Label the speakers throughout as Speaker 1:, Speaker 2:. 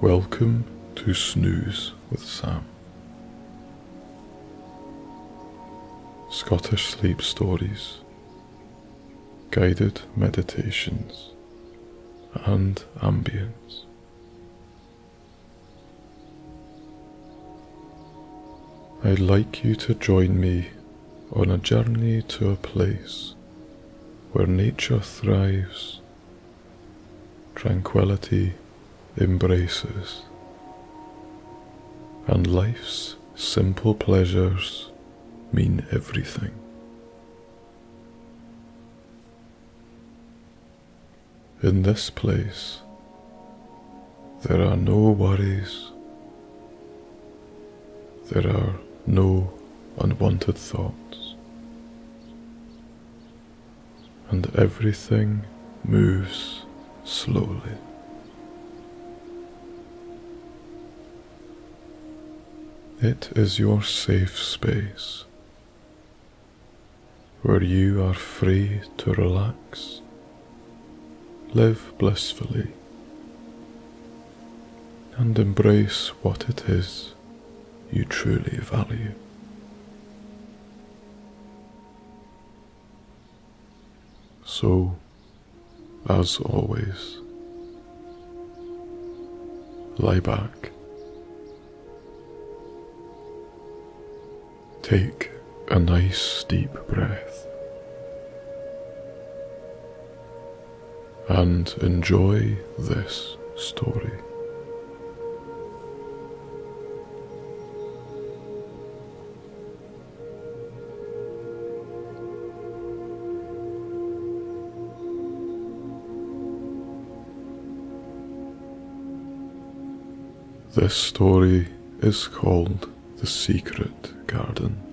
Speaker 1: Welcome to Snooze with Sam. Scottish Sleep Stories, Guided Meditations, and Ambience. I'd like you to join me on a journey to a place where nature thrives, tranquility embraces, and life's simple pleasures mean everything. In this place, there are no worries, there are no unwanted thoughts, and everything moves slowly. It is your safe space where you are free to relax, live blissfully, and embrace what it is you truly value. So, as always, lie back, take a nice deep breath, and enjoy this story. This story is called The Secret Garden.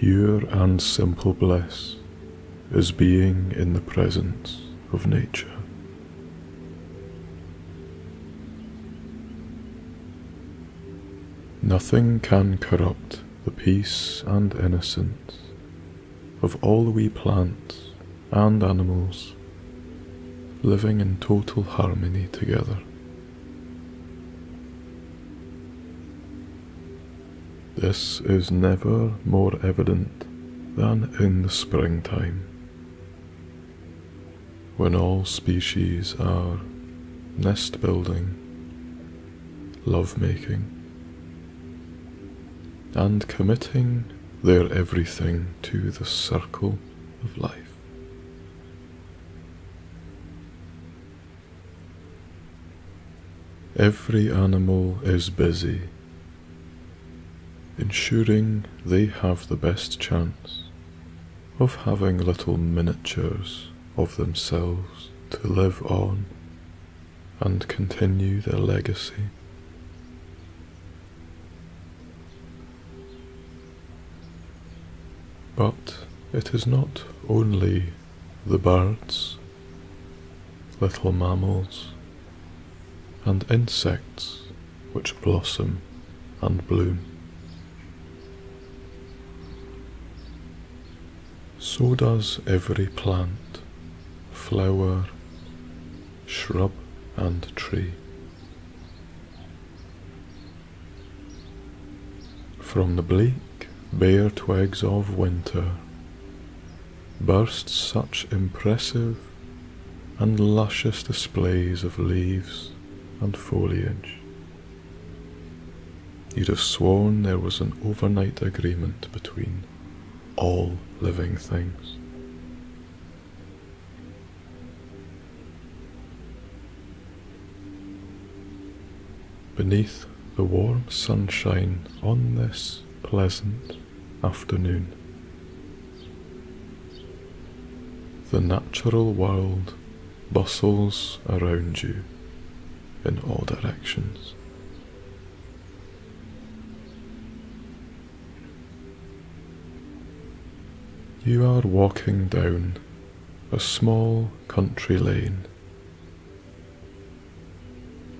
Speaker 1: Pure and simple bliss is being in the presence of nature. Nothing can corrupt the peace and innocence of all we plants and animals living in total harmony together. This is never more evident than in the springtime, when all species are nest building, love making, and committing their everything to the circle of life. Every animal is busy ensuring they have the best chance of having little miniatures of themselves to live on and continue their legacy. But it is not only the birds, little mammals, and insects which blossom and bloom. So does every plant, flower, shrub, and tree. From the bleak, bare twigs of winter burst such impressive and luscious displays of leaves and foliage. You'd have sworn there was an overnight agreement between all living things. Beneath the warm sunshine on this pleasant afternoon, the natural world bustles around you in all directions. You are walking down a small country lane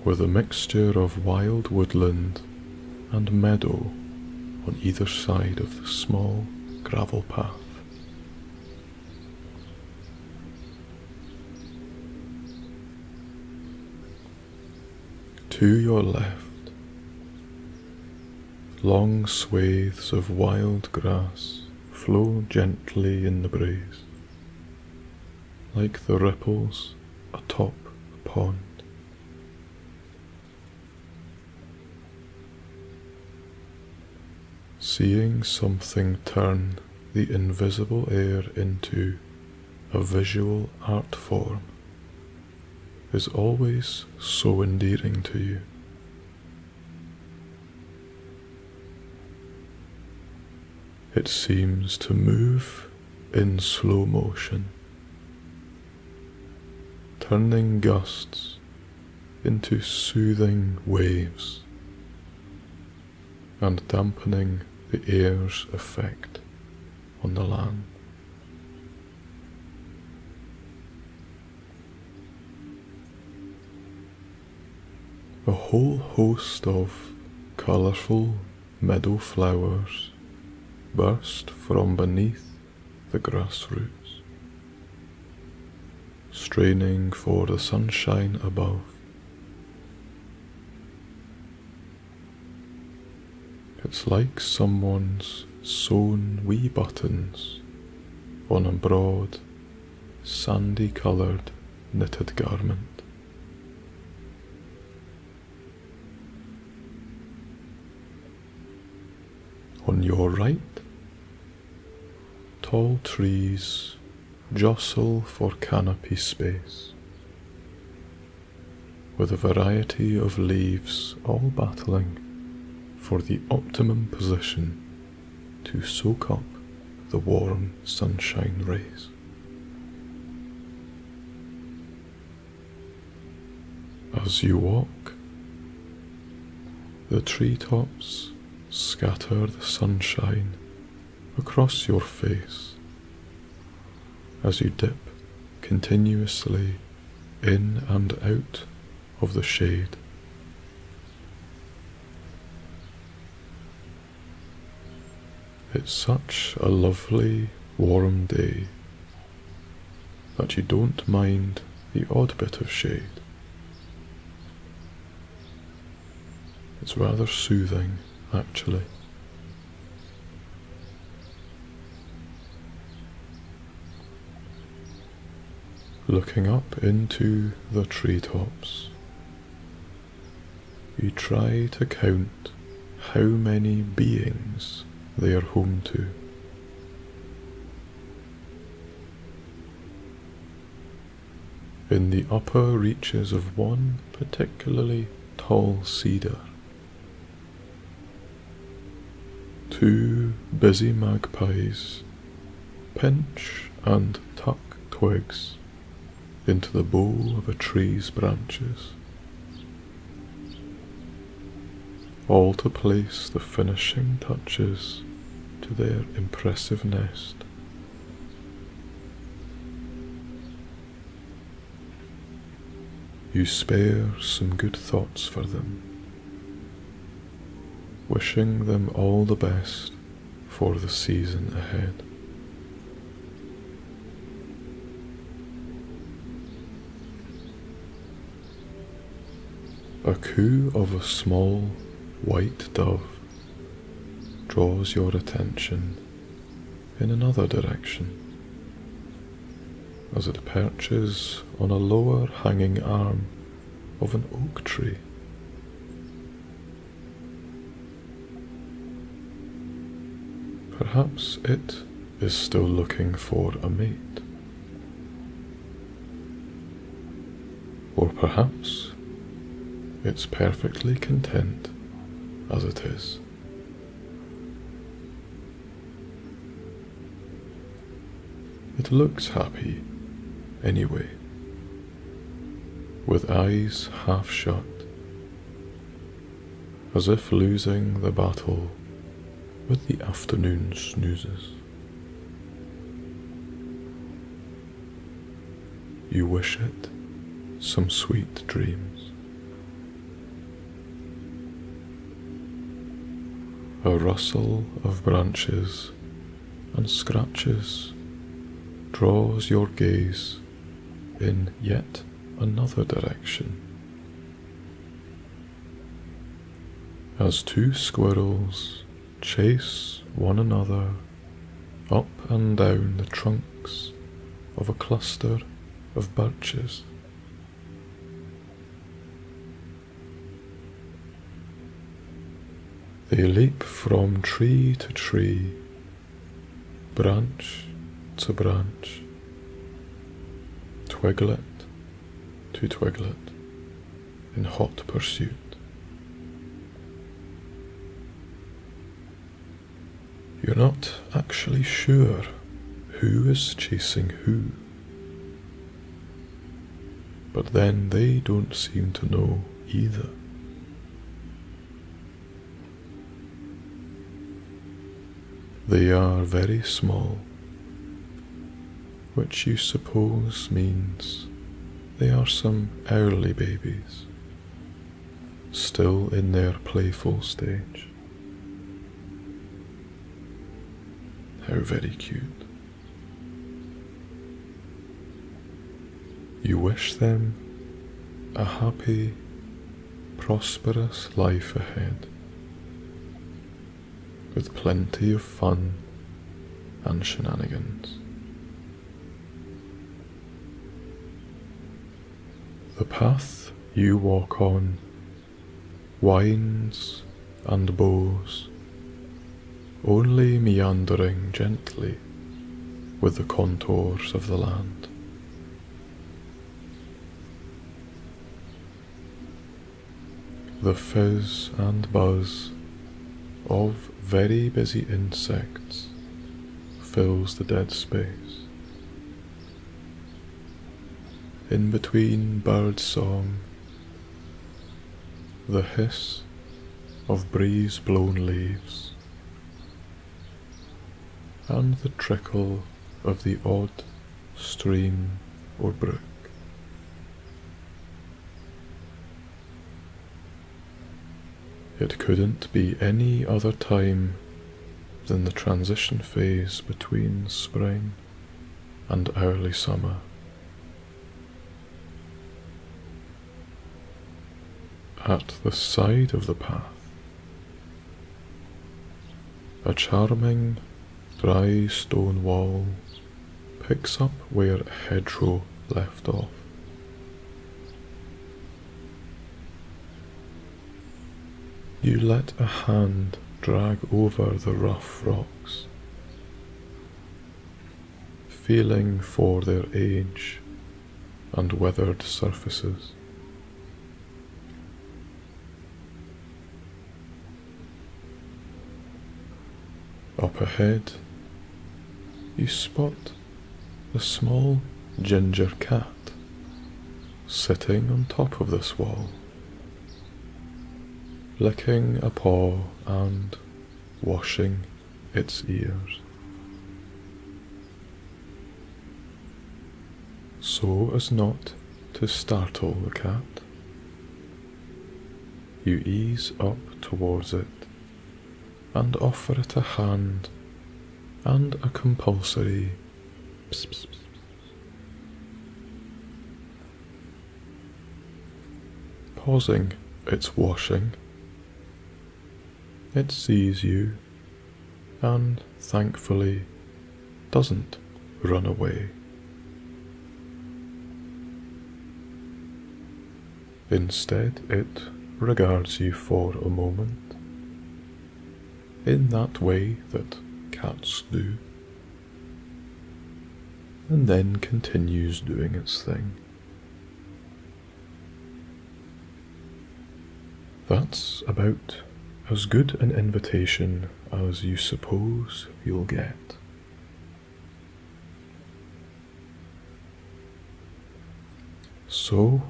Speaker 1: with a mixture of wild woodland and meadow on either side of the small gravel path. To your left, long swathes of wild grass flow gently in the breeze, like the ripples atop a pond. Seeing something turn the invisible air into a visual art form is always so endearing to you. It seems to move in slow motion, turning gusts into soothing waves and dampening the air's effect on the land. A whole host of colourful meadow flowers burst from beneath the grass roots, straining for the sunshine above. It's like someone's sewn wee buttons on a broad, sandy coloured knitted garment. On your right, tall trees jostle for canopy space, with a variety of leaves all battling for the optimum position to soak up the warm sunshine rays. As you walk, the treetops scatter the sunshine across your face as you dip continuously in and out of the shade. It's such a lovely warm day that you don't mind the odd bit of shade. It's rather soothing actually. Looking up into the treetops, you try to count how many beings they are home to. In the upper reaches of one particularly tall cedar, Two busy magpies pinch and tuck twigs into the bowl of a tree's branches, all to place the finishing touches to their impressive nest. You spare some good thoughts for them wishing them all the best for the season ahead. A coo of a small white dove draws your attention in another direction as it perches on a lower hanging arm of an oak tree. Perhaps it is still looking for a mate. Or perhaps it's perfectly content as it is. It looks happy anyway, with eyes half shut, as if losing the battle with the afternoon snoozes. You wish it some sweet dreams. A rustle of branches and scratches draws your gaze in yet another direction. As two squirrels chase one another up and down the trunks of a cluster of birches. They leap from tree to tree, branch to branch, twiglet to twiglet, in hot pursuit. You're not actually sure who is chasing who. But then they don't seem to know either. They are very small, which you suppose means they are some early babies, still in their playful stage. How very cute. You wish them a happy, prosperous life ahead, with plenty of fun and shenanigans. The path you walk on winds and bows only meandering gently with the contours of the land. The fizz and buzz of very busy insects fills the dead space. In between bird song, the hiss of breeze blown leaves and the trickle of the odd stream or brook. It couldn't be any other time than the transition phase between spring and early summer. At the side of the path, a charming dry stone wall picks up where a hedgerow left off. You let a hand drag over the rough rocks, feeling for their age and weathered surfaces. Up ahead, you spot a small ginger cat sitting on top of this wall, licking a paw and washing its ears. So as not to startle the cat, you ease up towards it and offer it a hand and a compulsory pss, pss, pss, pausing its washing. It sees you and thankfully doesn't run away. Instead, it regards you for a moment in that way that cats do, and then continues doing its thing. That's about as good an invitation as you suppose you'll get. So,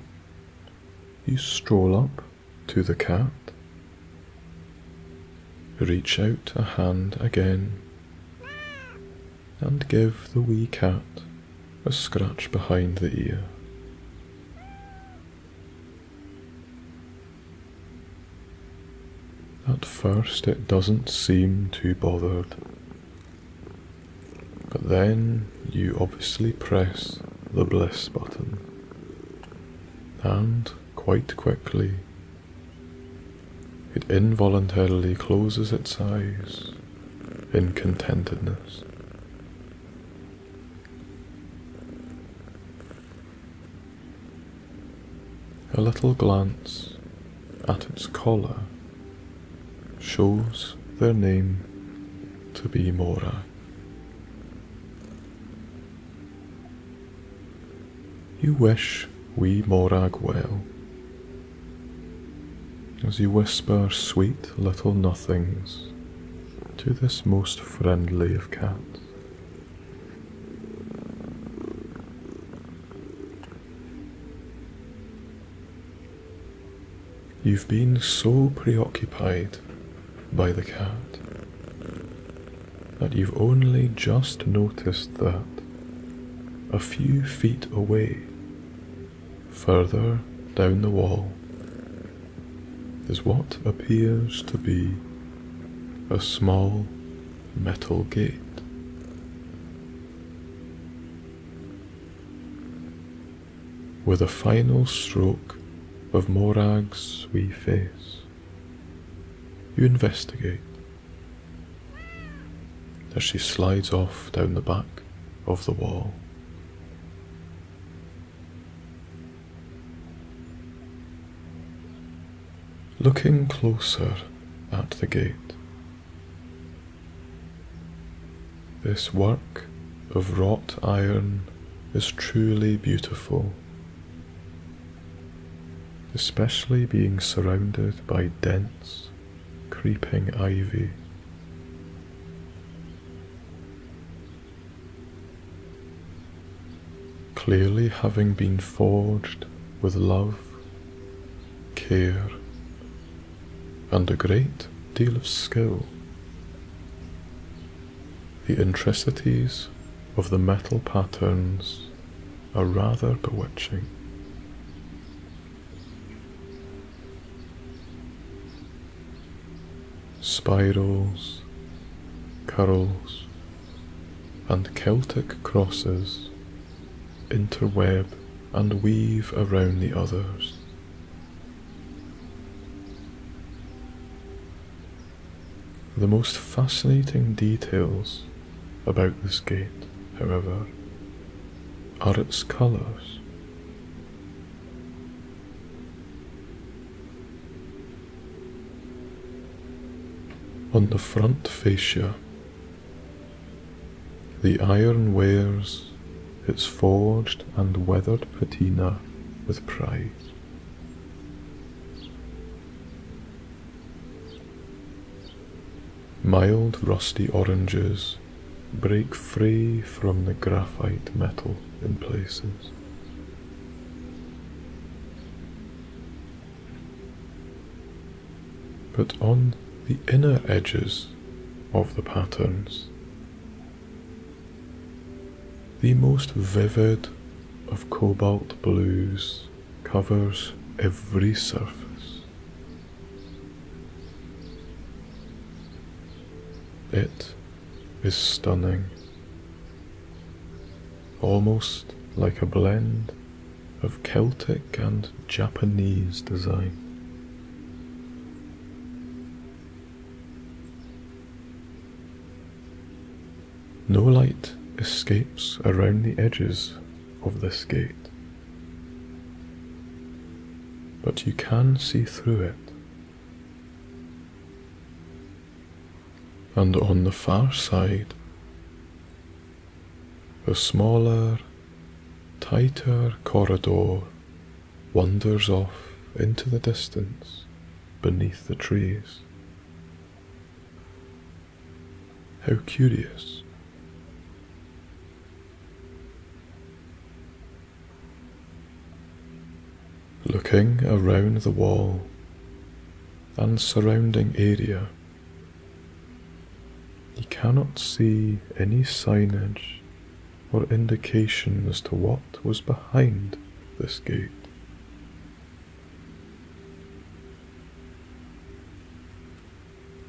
Speaker 1: you stroll up to the cat, reach out a hand again and give the wee cat a scratch behind the ear. At first, it doesn't seem too bothered. But then you obviously press the bliss button, and quite quickly, it involuntarily closes its eyes in contentedness. A little glance at its collar shows their name to be Morag. You wish wee Morag well, as you whisper sweet little nothings to this most friendly of cats. You've been so preoccupied by the cat that you've only just noticed that a few feet away, further down the wall, is what appears to be a small metal gate. With a final stroke of Morag's wee face, you investigate. As she slides off down the back of the wall. Looking closer at the gate, this work of wrought iron is truly beautiful, especially being surrounded by dense creeping ivy. Clearly, having been forged with love, care, and a great deal of skill, the intricacies of the metal patterns are rather bewitching. Spirals, curls, and Celtic crosses interweb and weave around the others. The most fascinating details about this gate, however, are its colours. On the front fascia, the iron wears its forged and weathered patina with pride. Mild rusty oranges break free from the graphite metal in places. But on the inner edges of the patterns. The most vivid of cobalt blues covers every surface. It is stunning, almost like a blend of Celtic and Japanese design. No light escapes around the edges of this gate, but you can see through it. And on the far side, a smaller, tighter corridor wanders off into the distance beneath the trees. How curious. Looking around the wall and surrounding area, you cannot see any signage or indication as to what was behind this gate.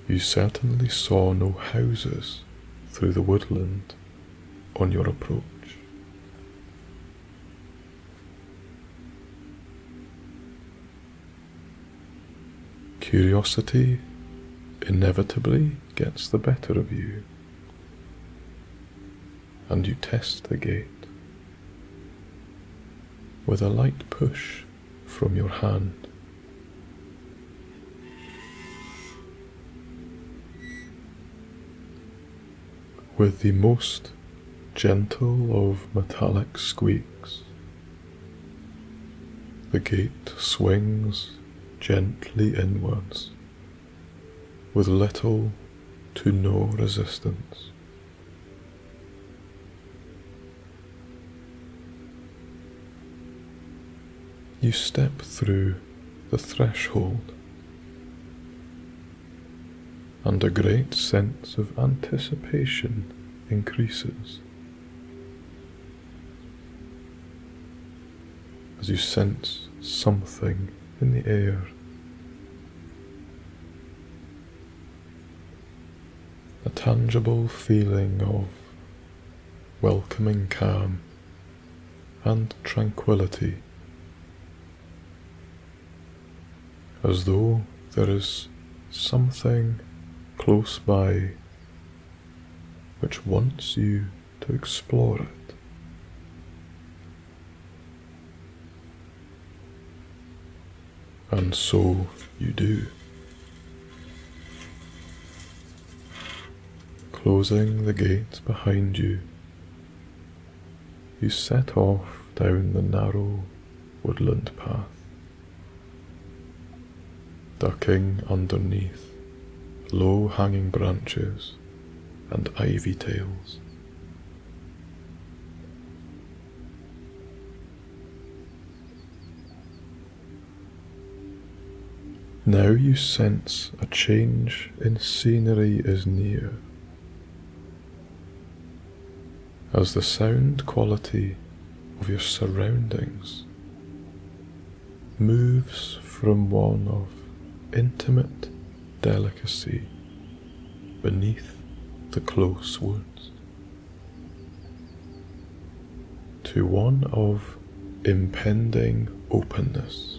Speaker 1: You certainly saw no houses through the woodland on your approach. Curiosity inevitably gets the better of you, and you test the gate with a light push from your hand. With the most gentle of metallic squeaks, the gate swings gently inwards with little to no resistance. You step through the threshold, and a great sense of anticipation increases as you sense something in the air. A tangible feeling of welcoming calm and tranquility, as though there is something close by which wants you to explore it. And so you do. Closing the gate behind you, you set off down the narrow woodland path, ducking underneath low hanging branches and ivy tails. Now you sense a change in scenery is near. As the sound quality of your surroundings moves from one of intimate delicacy beneath the close woods to one of impending openness.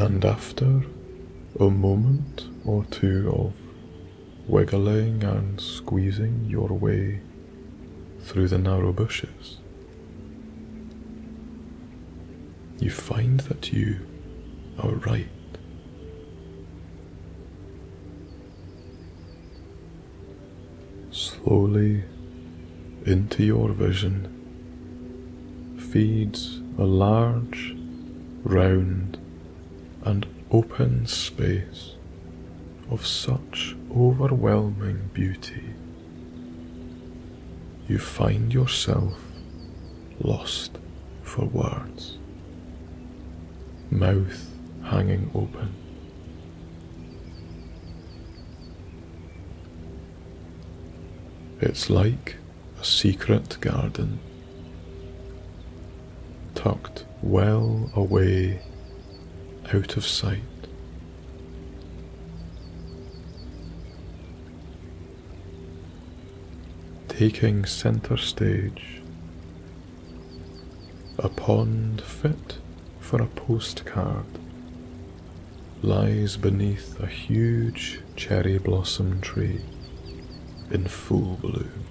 Speaker 1: And after a moment or two of wiggling and squeezing your way through the narrow bushes, you find that you are right. Slowly into your vision feeds a large, round, and open space of such overwhelming beauty, you find yourself lost for words, mouth hanging open. It's like a secret garden, tucked well away out of sight. Taking centre stage, a pond fit for a postcard lies beneath a huge cherry blossom tree in full bloom.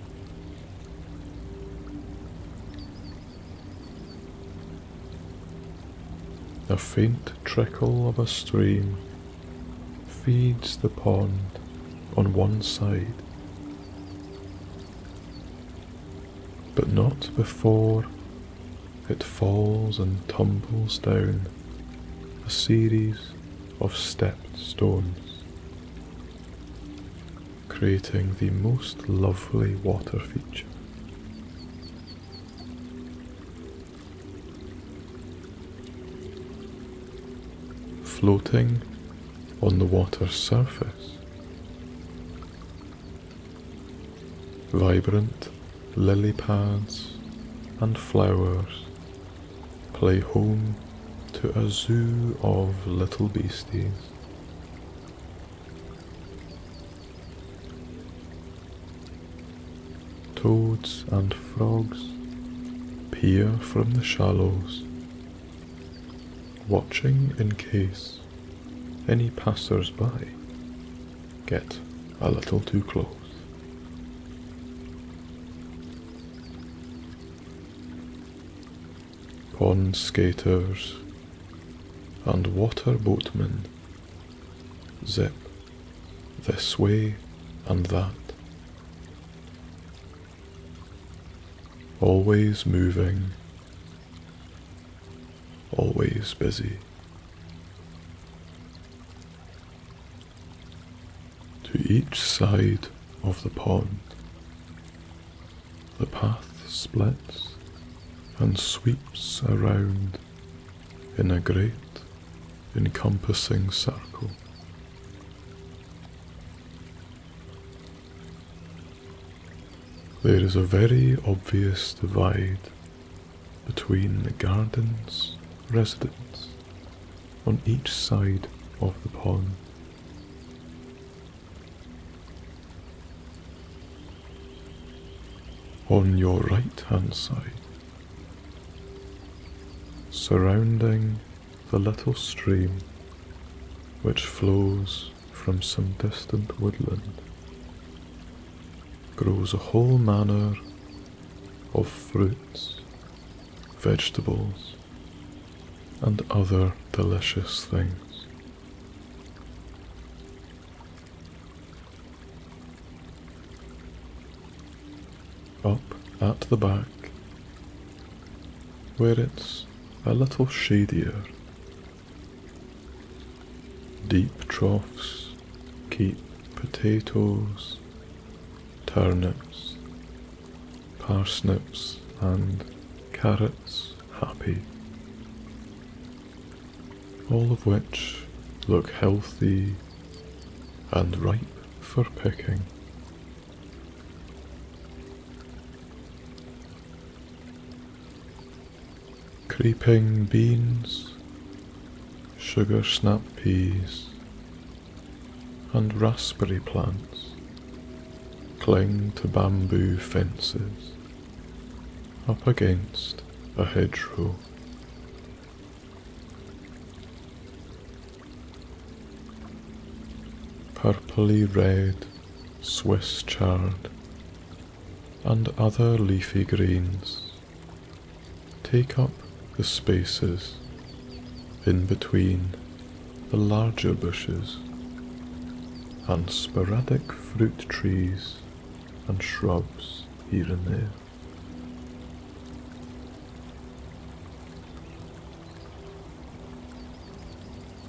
Speaker 1: A faint trickle of a stream feeds the pond on one side, but not before it falls and tumbles down a series of stepped stones, creating the most lovely water feature. Floating on the water's surface. Vibrant lily pads and flowers play home to a zoo of little beasties. Toads and frogs peer from the shallows, watching in case any passers by get a little too close. Pond skaters and water boatmen zip this way and that, always moving, busy. To each side of the pond, the path splits and sweeps around in a great encompassing circle. There is a very obvious divide between the garden's residents on each side of the pond. On your right hand side, surrounding the little stream which flows from some distant woodland, grows a whole manner of fruits, vegetables, and other delicious things. Up at the back, where it's a little shadier, deep troughs keep potatoes, turnips, parsnips, and carrots happy, all of which look healthy and ripe for picking. Creeping beans, sugar snap peas, and raspberry plants cling to bamboo fences up against a hedgerow. Purply red Swiss chard and other leafy greens take up the spaces in between the larger bushes and sporadic fruit trees and shrubs here and there.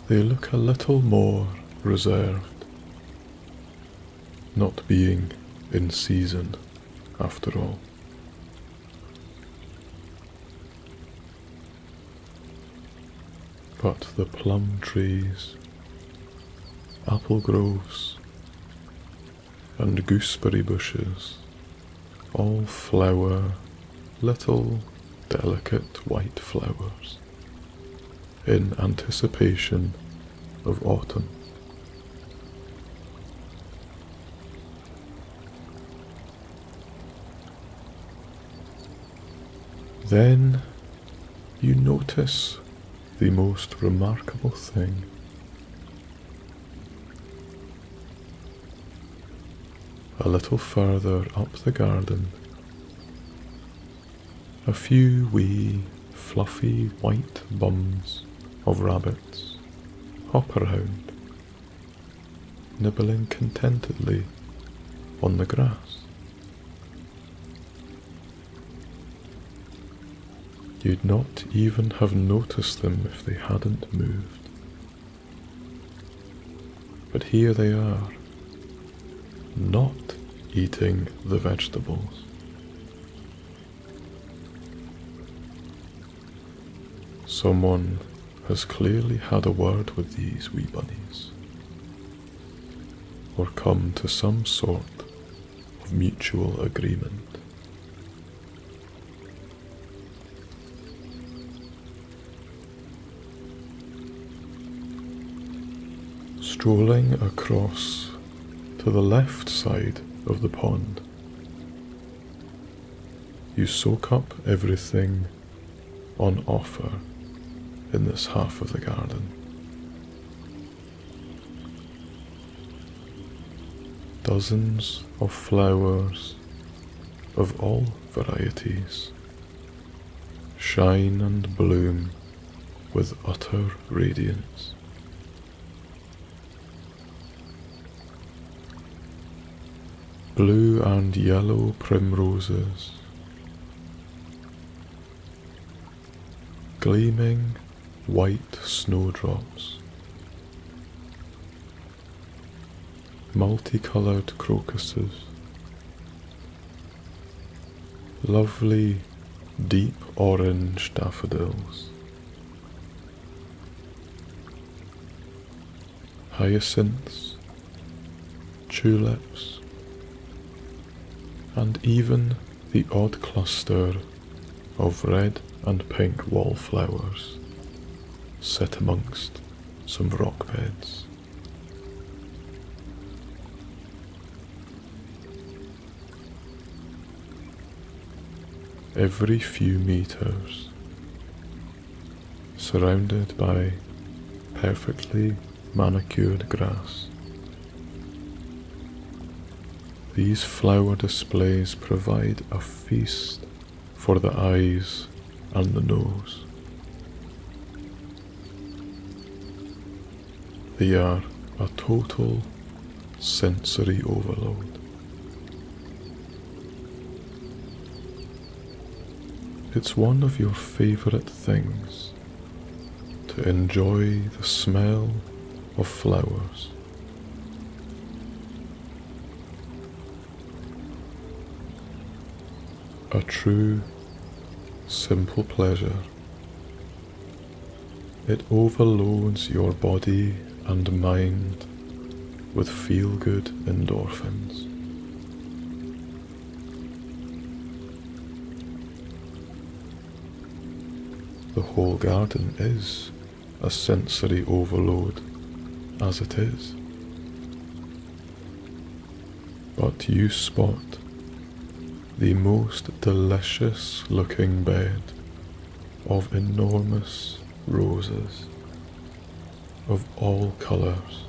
Speaker 1: They look a little more reserved, not being in season after all. But the plum trees, apple groves, and gooseberry bushes all flower little delicate white flowers in anticipation of autumn. Then you notice the most remarkable thing. A little further up the garden, a few wee, fluffy white bums of rabbits hop around, nibbling contentedly on the grass. You'd not even have noticed them if they hadn't moved. But here they are, not eating the vegetables. Someone has clearly had a word with these wee bunnies, or come to some sort of mutual agreement. Strolling across to the left side of the pond, you soak up everything on offer in this half of the garden. Dozens of flowers of all varieties shine and bloom with utter radiance. Blue and yellow primroses, gleaming white snowdrops, multicolored crocuses, lovely deep orange daffodils, hyacinths, tulips, and even the odd cluster of red and pink wallflowers set amongst some rock beds. Every few meters, surrounded by perfectly manicured grass. These flower displays provide a feast for the eyes and the nose. They are a total sensory overload. It's one of your favorite things to enjoy the smell of flowers. A true, simple pleasure. It overloads your body and mind with feel good endorphins. The whole garden is a sensory overload as it is. But you spot the most delicious looking bed of enormous roses of all colours.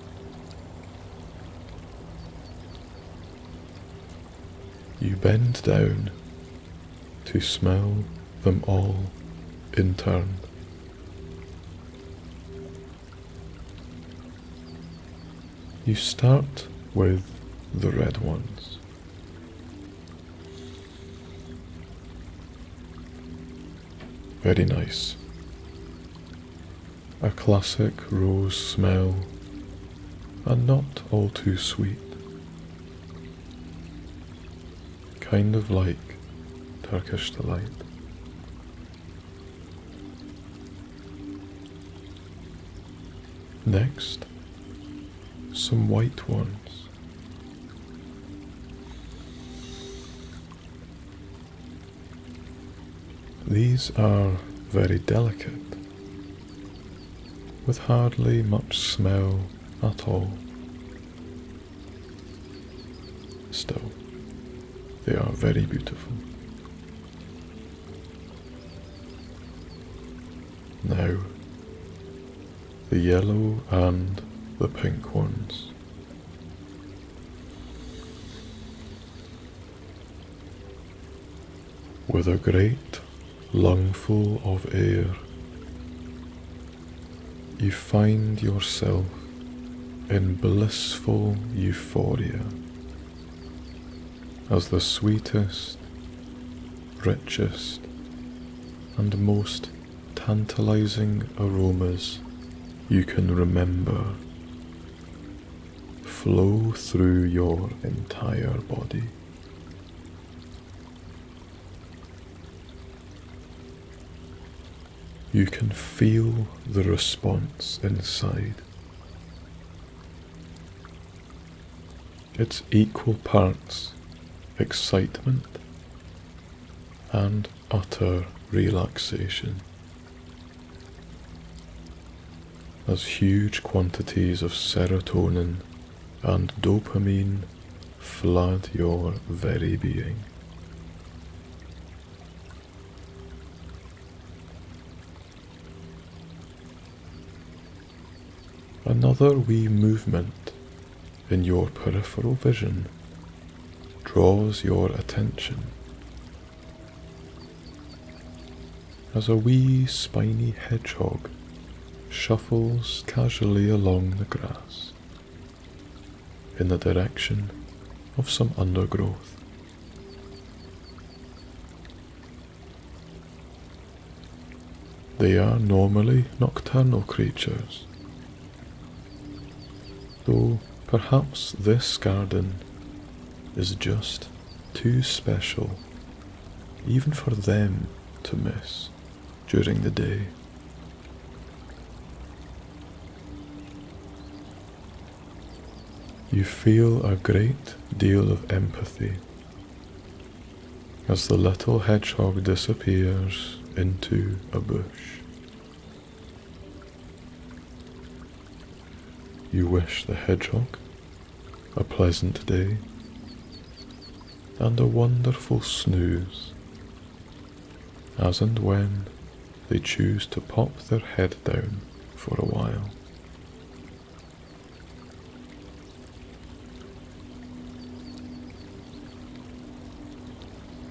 Speaker 1: You bend down to smell them all in turn. You start with the red ones. Very nice. A classic rose smell, and not all too sweet. Kind of like Turkish delight. Next, some white ones. These are very delicate with hardly much smell at all. Still, they are very beautiful. Now, the yellow and the pink ones. With a great lungful of air you find yourself in blissful euphoria as the sweetest, richest, and most tantalizing aromas you can remember flow through your entire body. You can feel the response inside. It's equal parts excitement and utter relaxation. as huge quantities of serotonin and dopamine flood your very being. Another wee movement in your peripheral vision draws your attention as a wee spiny hedgehog shuffles casually along the grass in the direction of some undergrowth. They are normally nocturnal creatures, though perhaps this garden is just too special even for them to miss during the day. You feel a great deal of empathy as the little hedgehog disappears into a bush. You wish the hedgehog a pleasant day and a wonderful snooze as and when they choose to pop their head down for a while.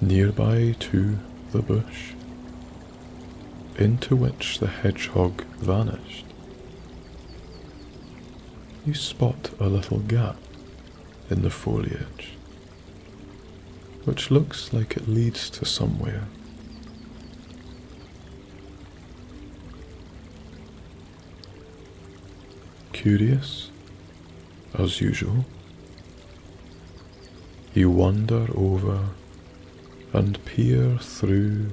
Speaker 1: Nearby to the bush, into which the hedgehog vanished, you spot a little gap in the foliage, which looks like it leads to somewhere. Curious, as usual, you wander over and peer through,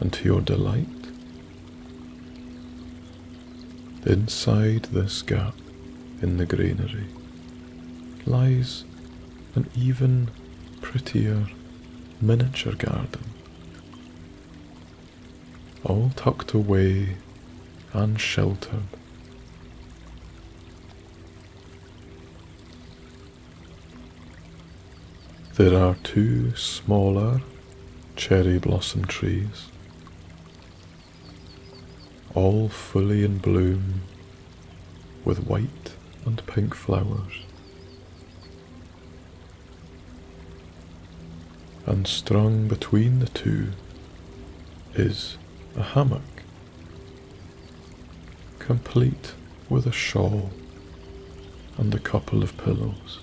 Speaker 1: and to your delight, inside this gap in the granary lies an even prettier miniature garden, all tucked away and sheltered. There are two smaller cherry blossom trees, all fully in bloom with white and pink flowers. And strung between the two is a hammock, complete with a shawl and a couple of pillows.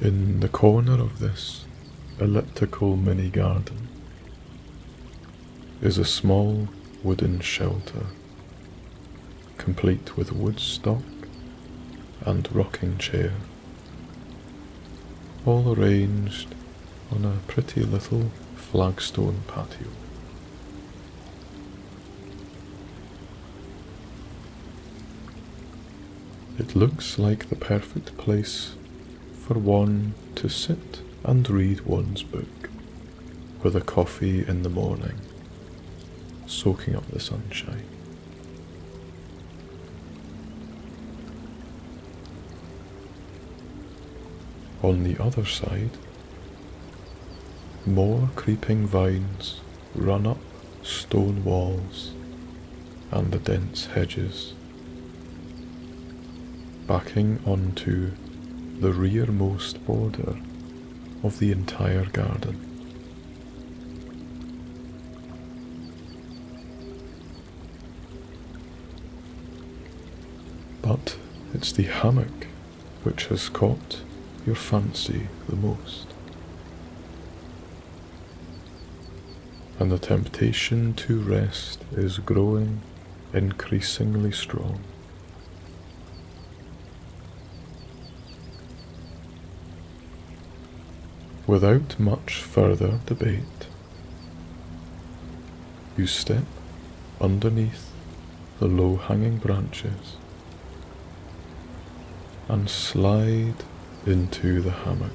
Speaker 1: In the corner of this elliptical mini garden is a small wooden shelter, complete with wood stock and rocking chair, all arranged on a pretty little flagstone patio. It looks like the perfect place for one to sit and read one's book with a coffee in the morning, soaking up the sunshine. On the other side, more creeping vines run up stone walls and the dense hedges, backing onto the rearmost border of the entire garden. But it's the hammock which has caught your fancy the most. And the temptation to rest is growing increasingly strong. Without much further debate, you step underneath the low hanging branches and slide into the hammock,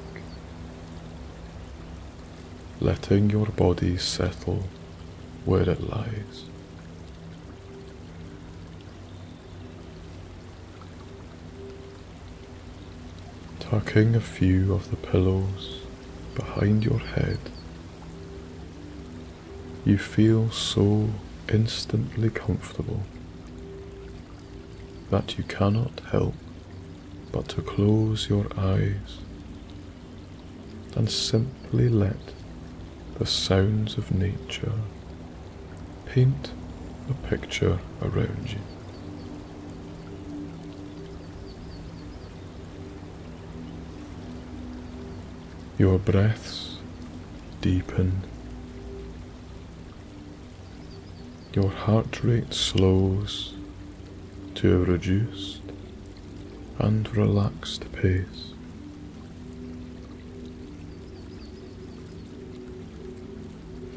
Speaker 1: letting your body settle where it lies. Tucking a few of the pillows behind your head, you feel so instantly comfortable that you cannot help but to close your eyes and simply let the sounds of nature paint a picture around you. Your breaths deepen, your heart rate slows to a reduced and relaxed pace.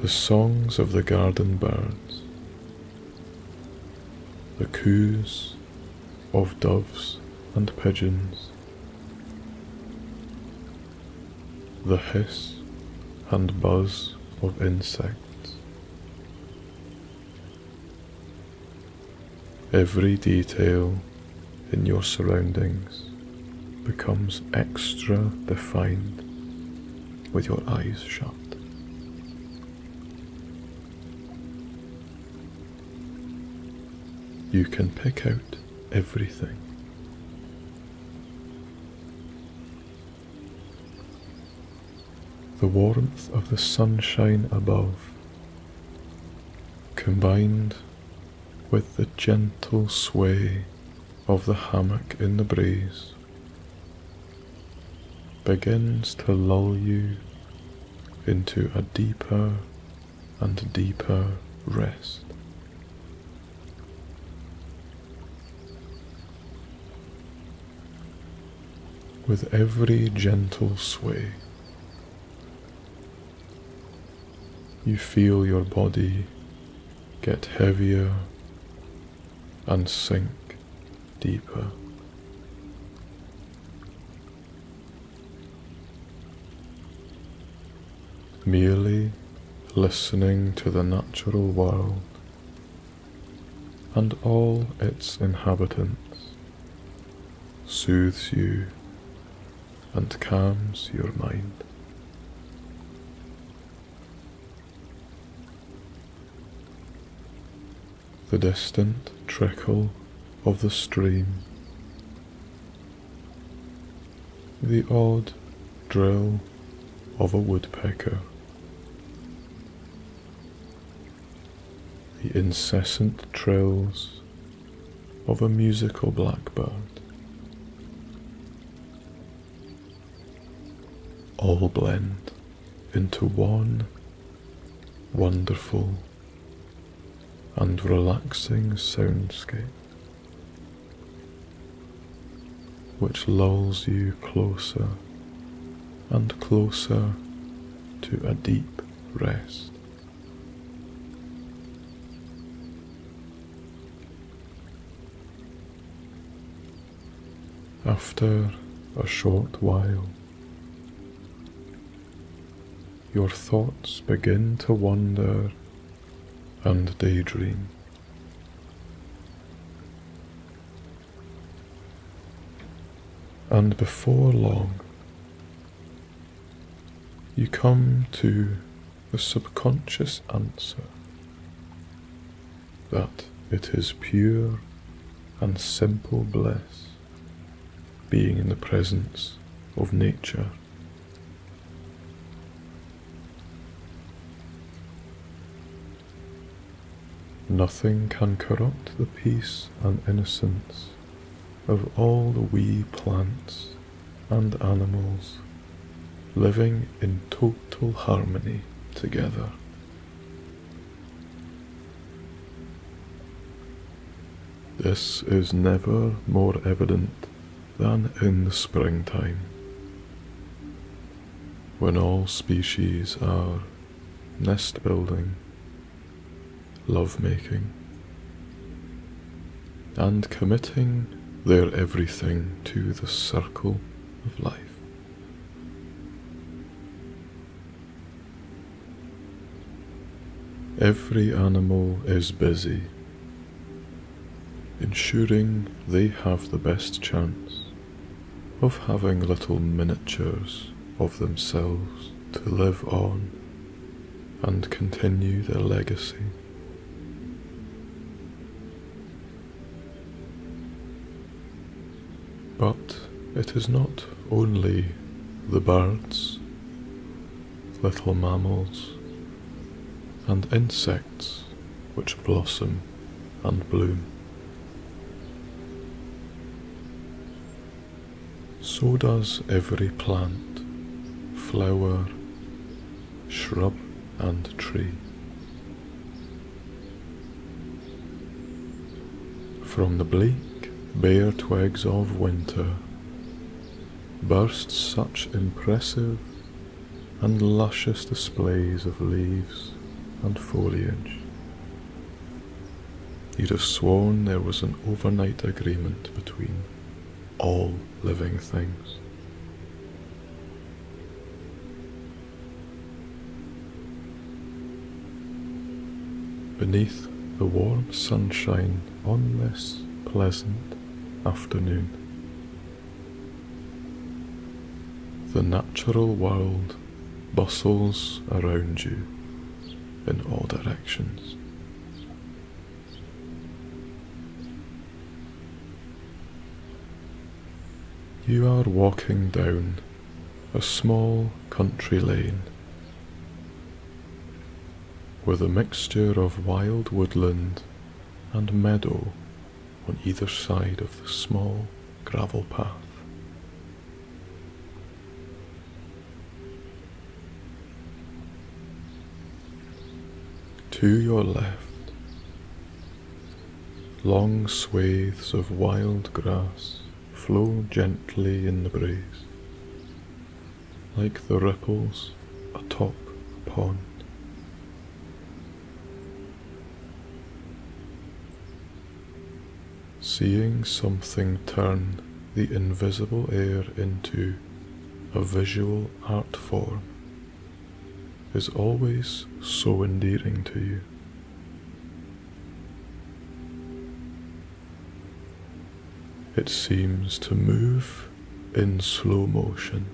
Speaker 1: The songs of the garden birds, the coos of doves and pigeons, the hiss and buzz of insects. Every detail in your surroundings becomes extra defined with your eyes shut. You can pick out everything. The warmth of the sunshine above, combined with the gentle sway of the hammock in the breeze, begins to lull you into a deeper and deeper rest. With every gentle sway, You feel your body get heavier and sink deeper. Merely listening to the natural world and all its inhabitants soothes you and calms your mind. The distant trickle of the stream, the odd drill of a woodpecker, the incessant trills of a musical blackbird. All blend into one wonderful and relaxing soundscape which lulls you closer and closer to a deep rest. After a short while, your thoughts begin to wander and daydream. And before long, you come to the subconscious answer that it is pure and simple bliss being in the presence of nature. Nothing can corrupt the peace and innocence of all the wee plants and animals living in total harmony together. This is never more evident than in the springtime, when all species are nest building lovemaking, and committing their everything to the circle of life. Every animal is busy, ensuring they have the best chance of having little miniatures of themselves to live on and continue their legacy. But it is not only the birds, little mammals, and insects which blossom and bloom. So does every plant, flower, shrub, and tree. From the bleak, bare twigs of winter burst such impressive and luscious displays of leaves and foliage. You'd have sworn there was an overnight agreement between all living things. Beneath the warm sunshine on this pleasant afternoon, the natural world bustles around you in all directions. You are walking down a small country lane with a mixture of wild woodland and meadow on either side of the small gravel path. To your left, long swathes of wild grass flow gently in the breeze, like the ripples atop a pond. Seeing something turn the invisible air into a visual art form is always so endearing to you. It seems to move in slow motion,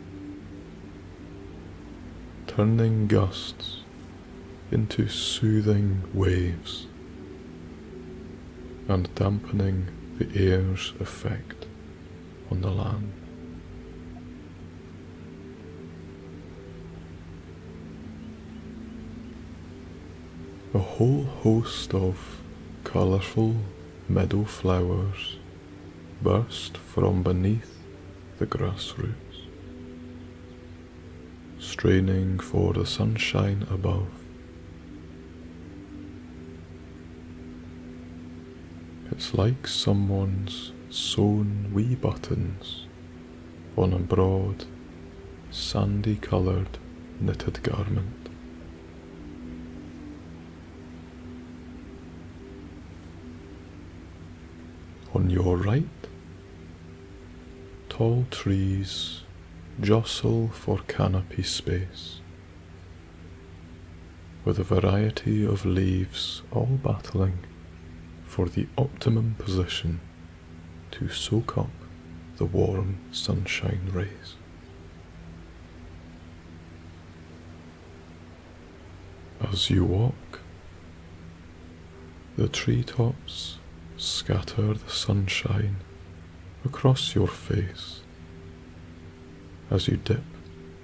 Speaker 1: turning gusts into soothing waves and dampening the air's effect on the land. A whole host of colourful meadow flowers burst from beneath the grass roots, straining for the sunshine above. It's like someone's sewn wee buttons on a broad, sandy coloured knitted garment. On your right, tall trees jostle for canopy space, with a variety of leaves all battling for the optimum position to soak up the warm sunshine rays. As you walk, the treetops scatter the sunshine across your face as you dip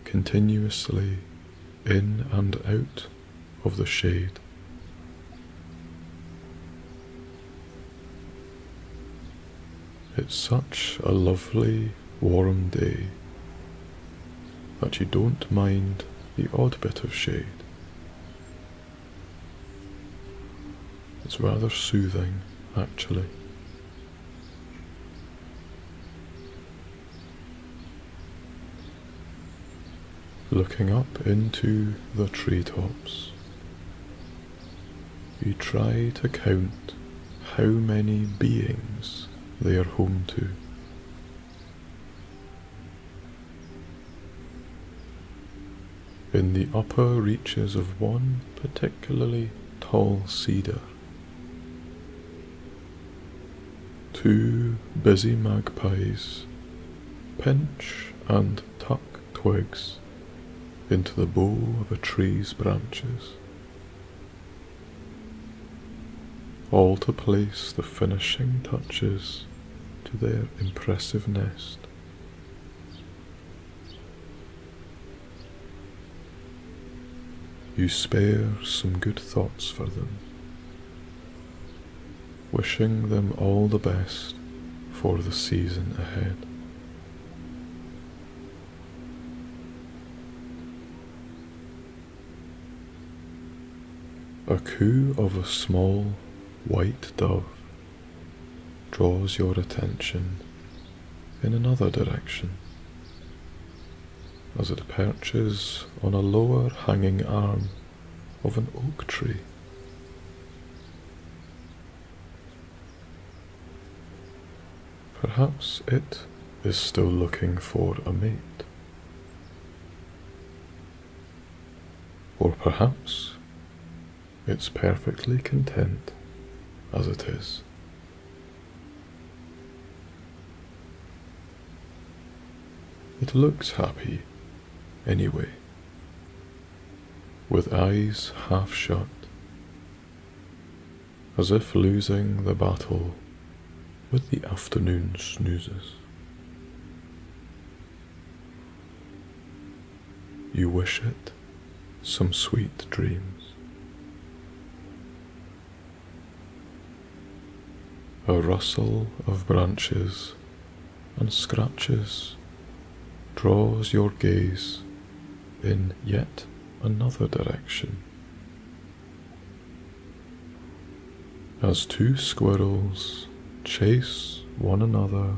Speaker 1: continuously in and out of the shade. It's such a lovely warm day that you don't mind the odd bit of shade. It's rather soothing actually. Looking up into the treetops, you try to count how many beings they are home to. In the upper reaches of one particularly tall cedar. Two busy magpies pinch and tuck twigs into the bow of a tree's branches, all to place the finishing touches to their impressive nest. You spare some good thoughts for them, wishing them all the best for the season ahead. A coo of a small white dove draws your attention in another direction as it perches on a lower hanging arm of an oak tree. Perhaps it is still looking for a mate. Or perhaps it's perfectly content as it is. It looks happy, anyway, with eyes half shut, as if losing the battle with the afternoon snoozes. You wish it some sweet dreams. A rustle of branches and scratches draws your gaze in yet another direction. As two squirrels chase one another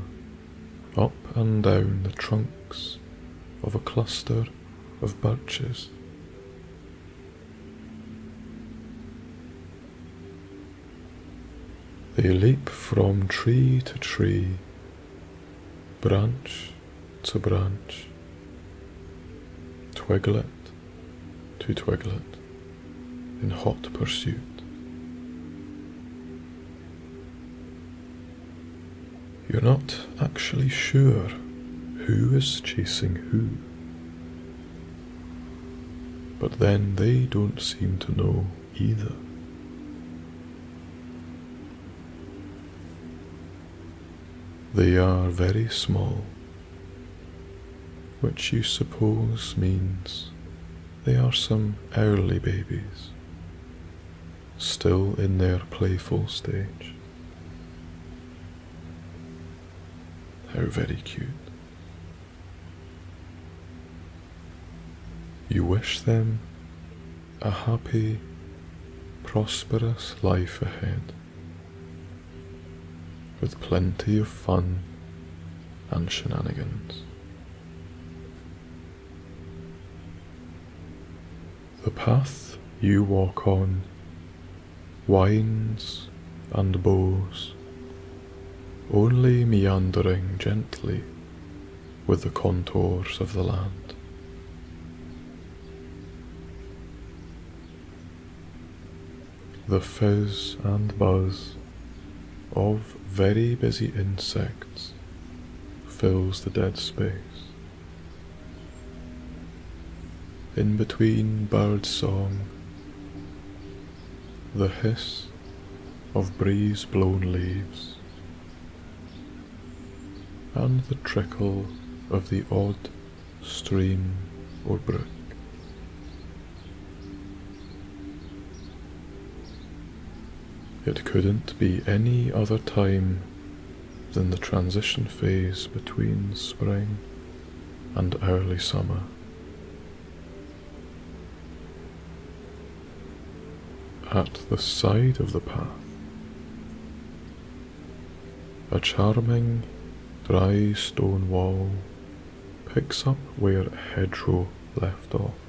Speaker 1: up and down the trunks of a cluster of birches. They leap from tree to tree, branch to branch, twiglet to twiglet, in hot pursuit. You're not actually sure who is chasing who, but then they don't seem to know either. They are very small, which you suppose means they are some early babies, still in their playful stage. How very cute. You wish them a happy, prosperous life ahead with plenty of fun and shenanigans. The path you walk on winds and bows, only meandering gently with the contours of the land. The fizz and buzz of very busy insects fills the dead space. In between bird song, the hiss of breeze blown leaves, and the trickle of the odd stream or brook. It couldn't be any other time than the transition phase between spring and early summer. At the side of the path, a charming dry stone wall picks up where a hedgerow left off.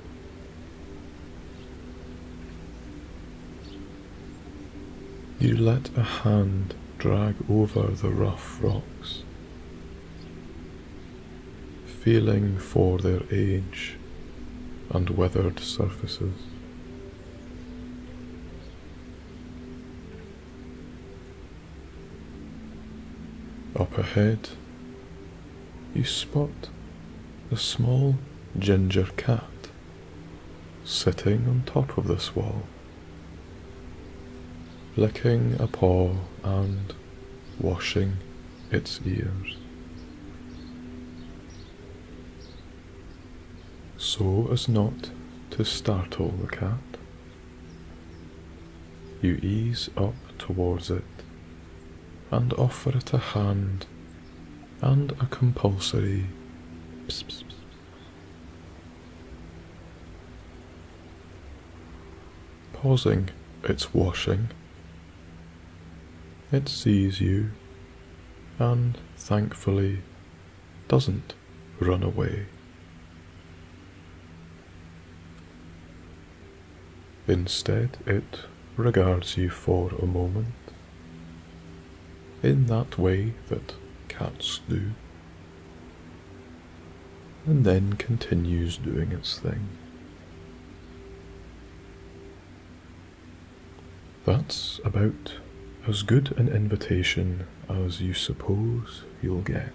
Speaker 1: You let a hand drag over the rough rocks, feeling for their age and weathered surfaces. Up ahead, you spot a small ginger cat sitting on top of this wall licking a paw and washing its ears. So as not to startle the cat, you ease up towards it and offer it a hand and a compulsory pss. Pausing its washing, it sees you and thankfully doesn't run away. Instead, it regards you for a moment in that way that cats do, and then continues doing its thing. That's about as good an invitation as you suppose you'll get.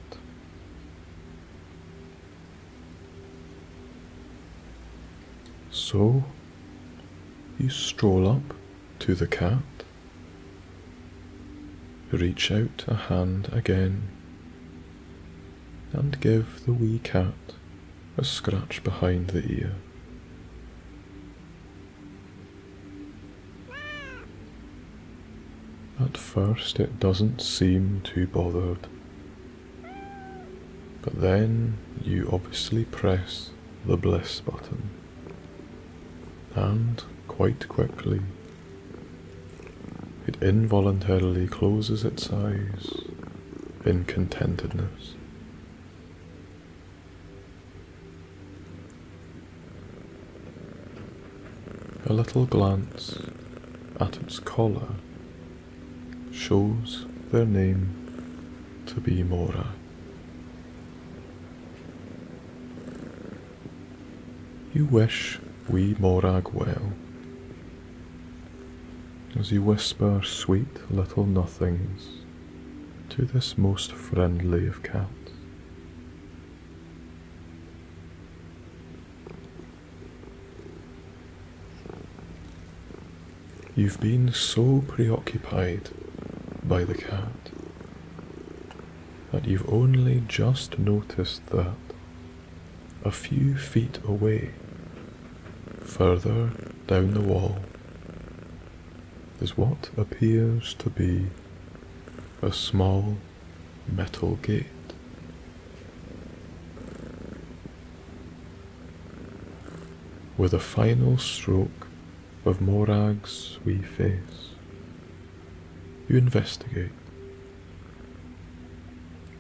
Speaker 1: So, you stroll up to the cat, reach out a hand again, and give the wee cat a scratch behind the ear. At first, it doesn't seem too bothered, but then you obviously press the bliss button, and quite quickly it involuntarily closes its eyes in contentedness. A little glance at its collar shows their name to be Morag. You wish wee Morag well, as you whisper sweet little nothings to this most friendly of cats. You've been so preoccupied by the cat that you've only just noticed that a few feet away, further down the wall, is what appears to be a small metal gate. With a final stroke of Morag's wee face, you investigate.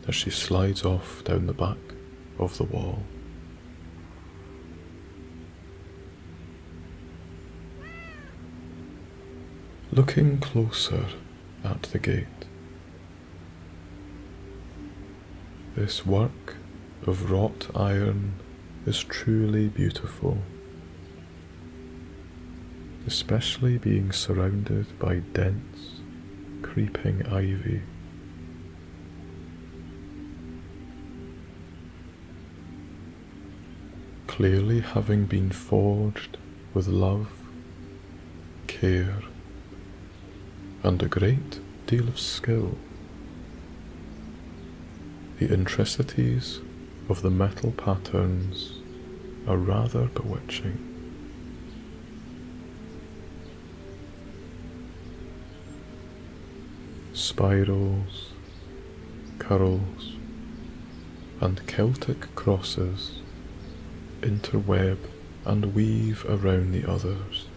Speaker 1: As she slides off down the back of the wall. Looking closer at the gate, this work of wrought iron is truly beautiful, especially being surrounded by dense, creeping ivy. Clearly having been forged with love, care, and a great deal of skill. The intricacies of the metal patterns are rather bewitching. Spirals, curls, and Celtic crosses interweb and weave around the others.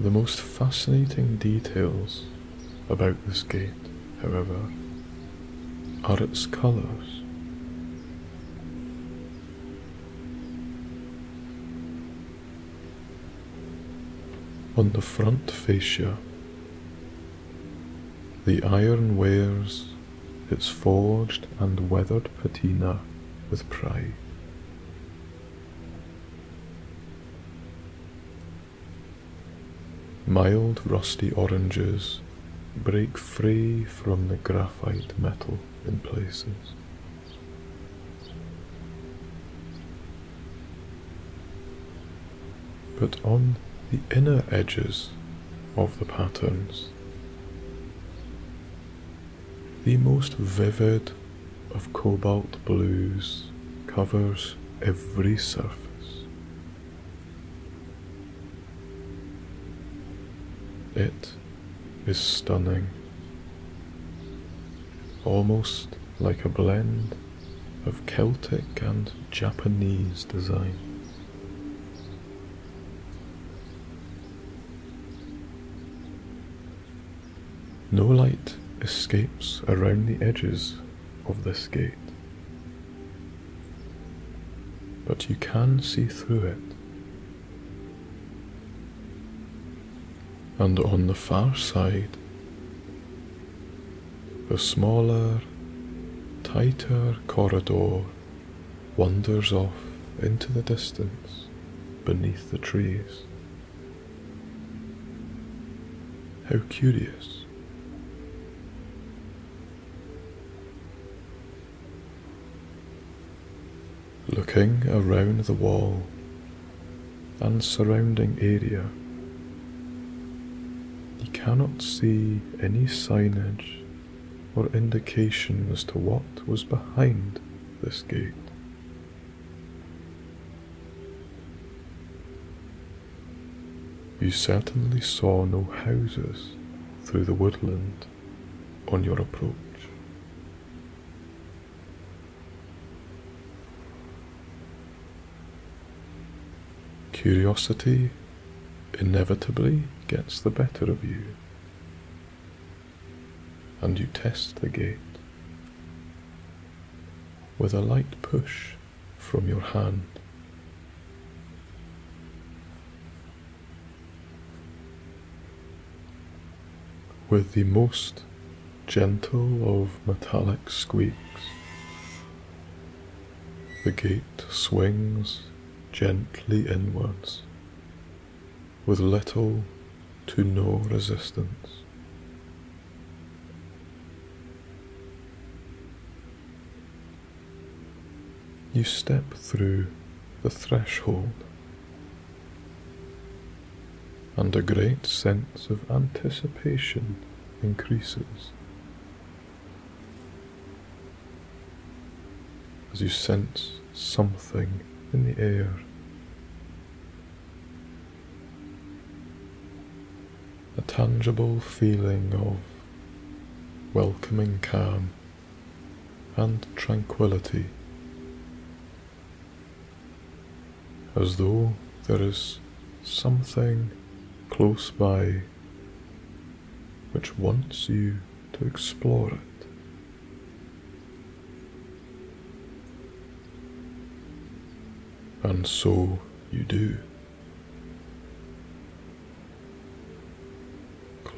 Speaker 1: The most fascinating details about this gate, however, are its colours. On the front fascia, the iron wears its forged and weathered patina with pride. Mild rusty oranges break free from the graphite metal in places. But on the inner edges of the patterns, the most vivid of cobalt blues covers every surface. It is stunning, almost like a blend of Celtic and Japanese design. No light escapes around the edges of this gate, but you can see through it. And on the far side, the smaller, tighter corridor wanders off into the distance beneath the trees. How curious. Looking around the wall and surrounding area, you cannot see any signage or indication as to what was behind this gate. You certainly saw no houses through the woodland on your approach. Curiosity inevitably gets the better of you, and you test the gate with a light push from your hand. With the most gentle of metallic squeaks, the gate swings gently inwards with little to no resistance. You step through the threshold, and a great sense of anticipation increases as you sense something in the air. Tangible feeling of welcoming calm and tranquility, as though there is something close by which wants you to explore it. And so you do.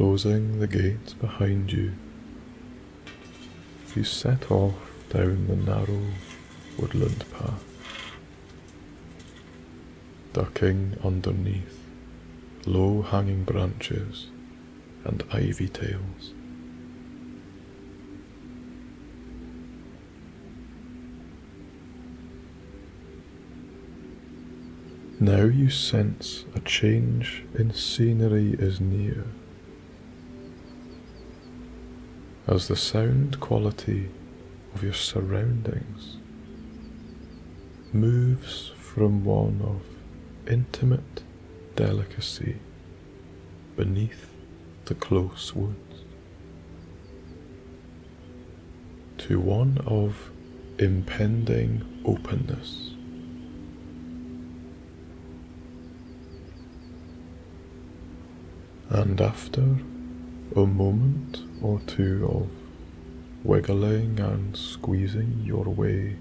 Speaker 1: Closing the gates behind you, you set off down the narrow woodland path, ducking underneath low hanging branches and ivy tails. Now you sense a change in scenery is near. As the sound quality of your surroundings moves from one of intimate delicacy beneath the close woods to one of impending openness. And after a moment or two of wiggling and squeezing your way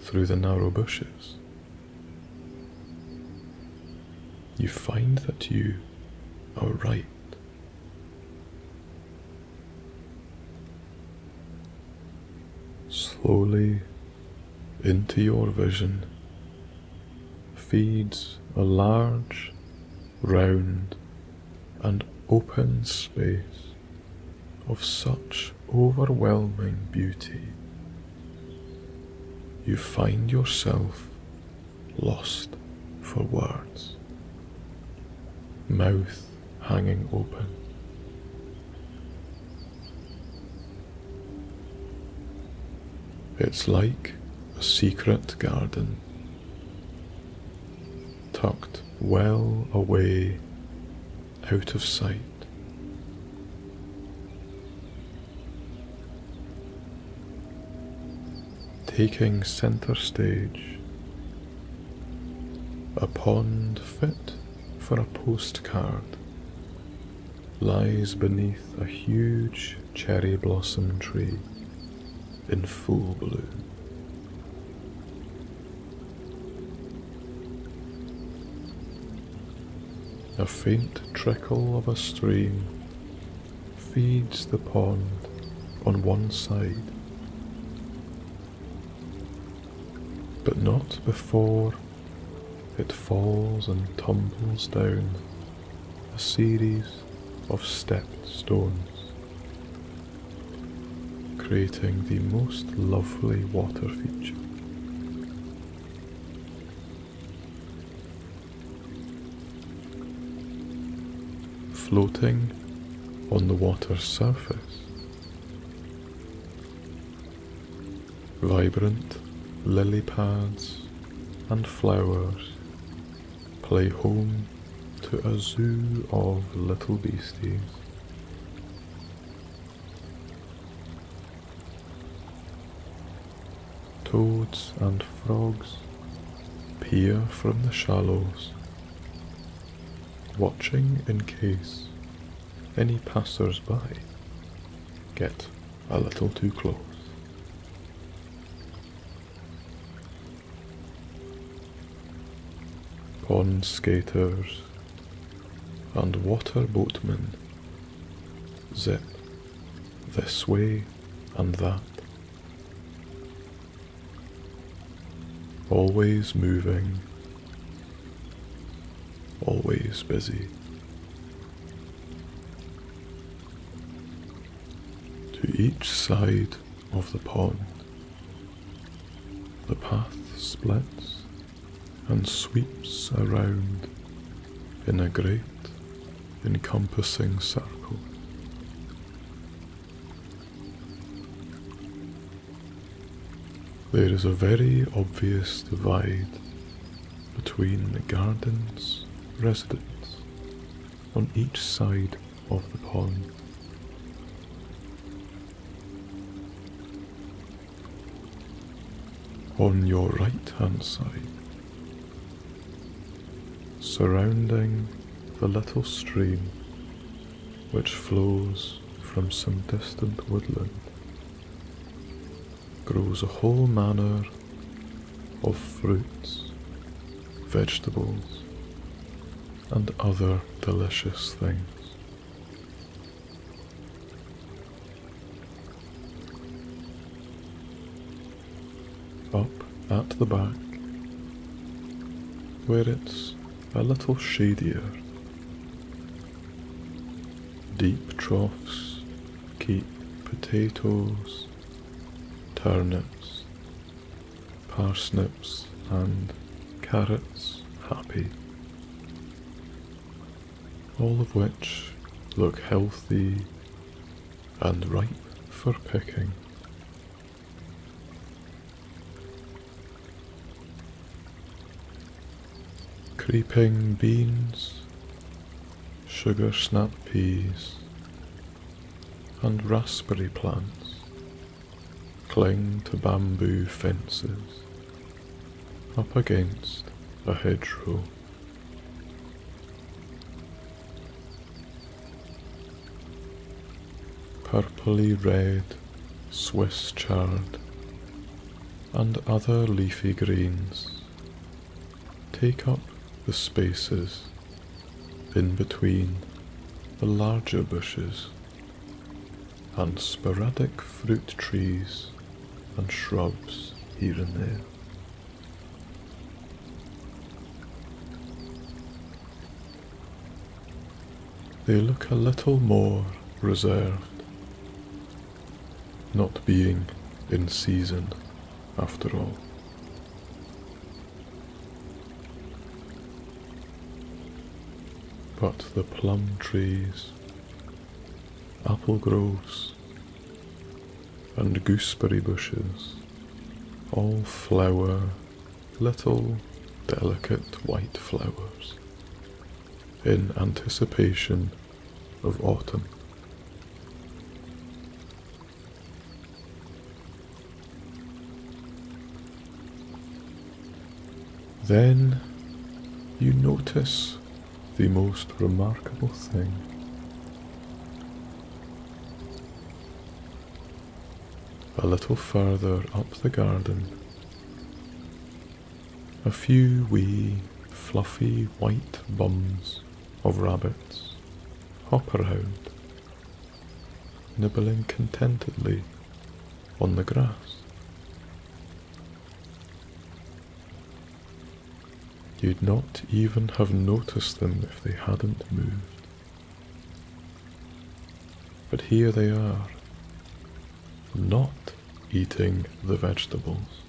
Speaker 1: through the narrow bushes, you find that you are right. Slowly into your vision feeds a large, round, and open space of such overwhelming beauty, you find yourself lost for words, mouth hanging open. It's like a secret garden, tucked well away out of sight. Taking centre stage, a pond fit for a postcard lies beneath a huge cherry blossom tree in full bloom. A faint trickle of a stream feeds the pond on one side, but not before it falls and tumbles down a series of stepped stones, creating the most lovely water feature. Floating on the water's surface, vibrant lily pads and flowers play home to a zoo of little beasties. Toads and frogs peer from the shallows, watching in case any passers by get a little too close. Pond skaters and water boatmen zip this way and that, always moving, always busy. To each side of the pond, the path splits and sweeps around in a great encompassing circle. There is a very obvious divide between the garden's residents on each side of the pond. On your right hand side, surrounding the little stream which flows from some distant woodland grows a whole manner of fruits, vegetables, and other delicious things. Up at the back, where it's a little shadier, deep troughs keep potatoes, turnips, parsnips, and carrots happy, all of which look healthy and ripe for picking. Creeping beans, sugar snap peas, and raspberry plants cling to bamboo fences up against a hedgerow. Purpley red Swiss chard and other leafy greens take up the spaces in between the larger bushes and sporadic fruit trees and shrubs here and there. they look a little more reserved, not being in season after all. But the plum trees, apple groves, and gooseberry bushes all flower little delicate white flowers in anticipation of autumn. Then you notice the most remarkable thing. A little further up the garden, a few wee, fluffy white bums of rabbits hop around, nibbling contentedly on the grass. You'd not even have noticed them if they hadn't moved. But here they are, not eating the vegetables.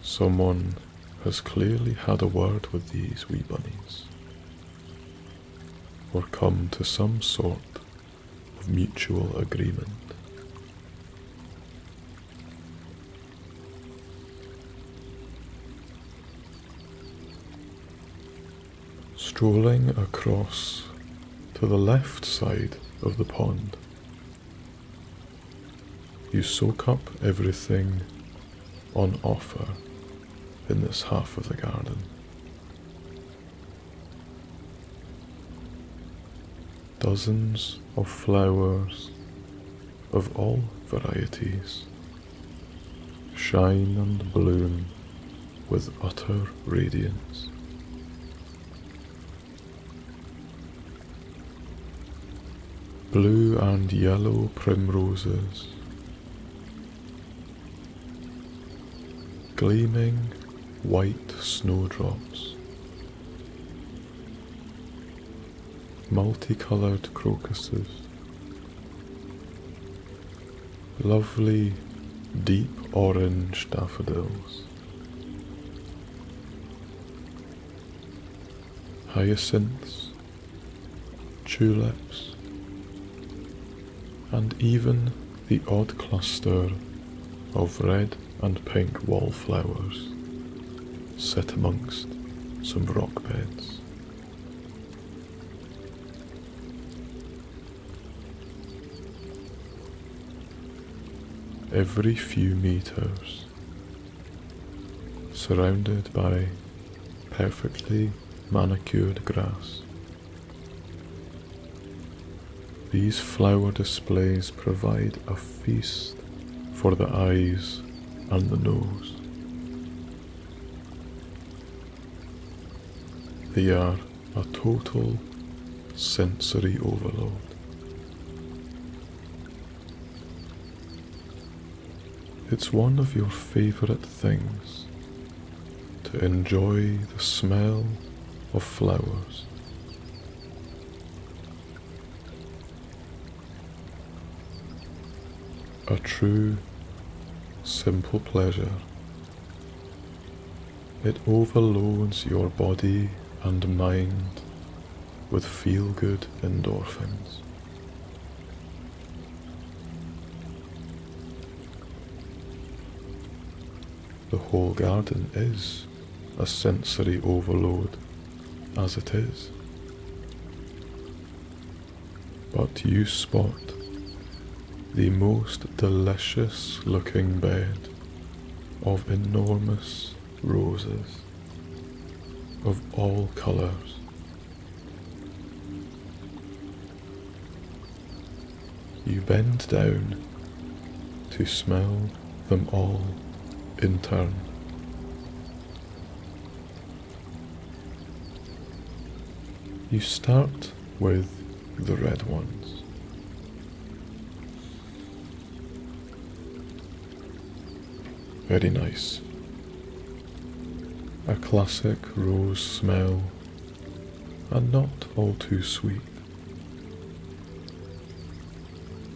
Speaker 1: Someone has clearly had a word with these wee bunnies, or come to some sort of mutual agreement. Strolling across to the left side of the pond. You soak up everything on offer in this half of the garden. Dozens of flowers of all varieties shine and bloom with utter radiance. Blue and yellow primroses, gleaming white snowdrops, multicolored crocuses, lovely deep orange daffodils, hyacinths, tulips, and even the odd cluster of red and pink wallflowers set amongst some rock beds. Every few meters, surrounded by perfectly manicured grass, these flower displays provide a feast for the eyes and the nose. They are a total sensory overload. It's one of your favorite things to enjoy the smell of flowers a true, simple pleasure. It overloads your body and mind with feel good endorphins. The whole garden is a sensory overload as it is. But you spot the most delicious looking bed of enormous roses of all colours. You bend down to smell them all in turn. You start with the red ones. Very nice. A classic rose smell, and not all too sweet.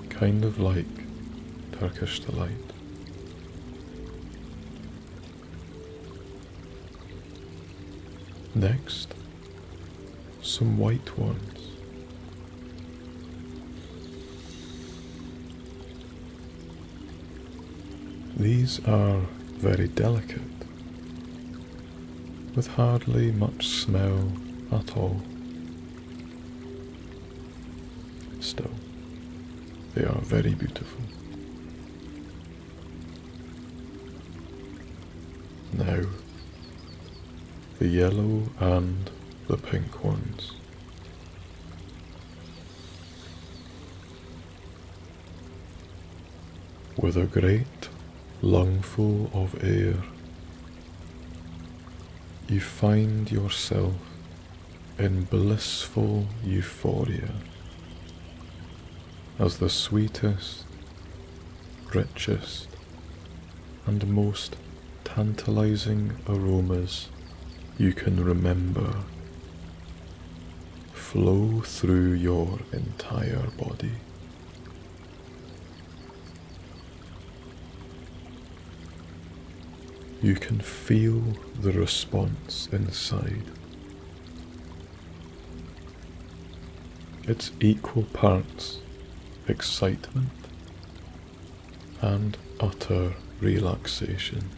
Speaker 1: Kind of like Turkish delight. Next, some white ones. These are very delicate, with hardly much smell at all. Still, they are very beautiful. Now, the yellow and the pink ones. With a great lungful of air, you find yourself in blissful euphoria as the sweetest, richest, and most tantalizing aromas you can remember flow through your entire body. You can feel the response inside. It's equal parts excitement and utter relaxation.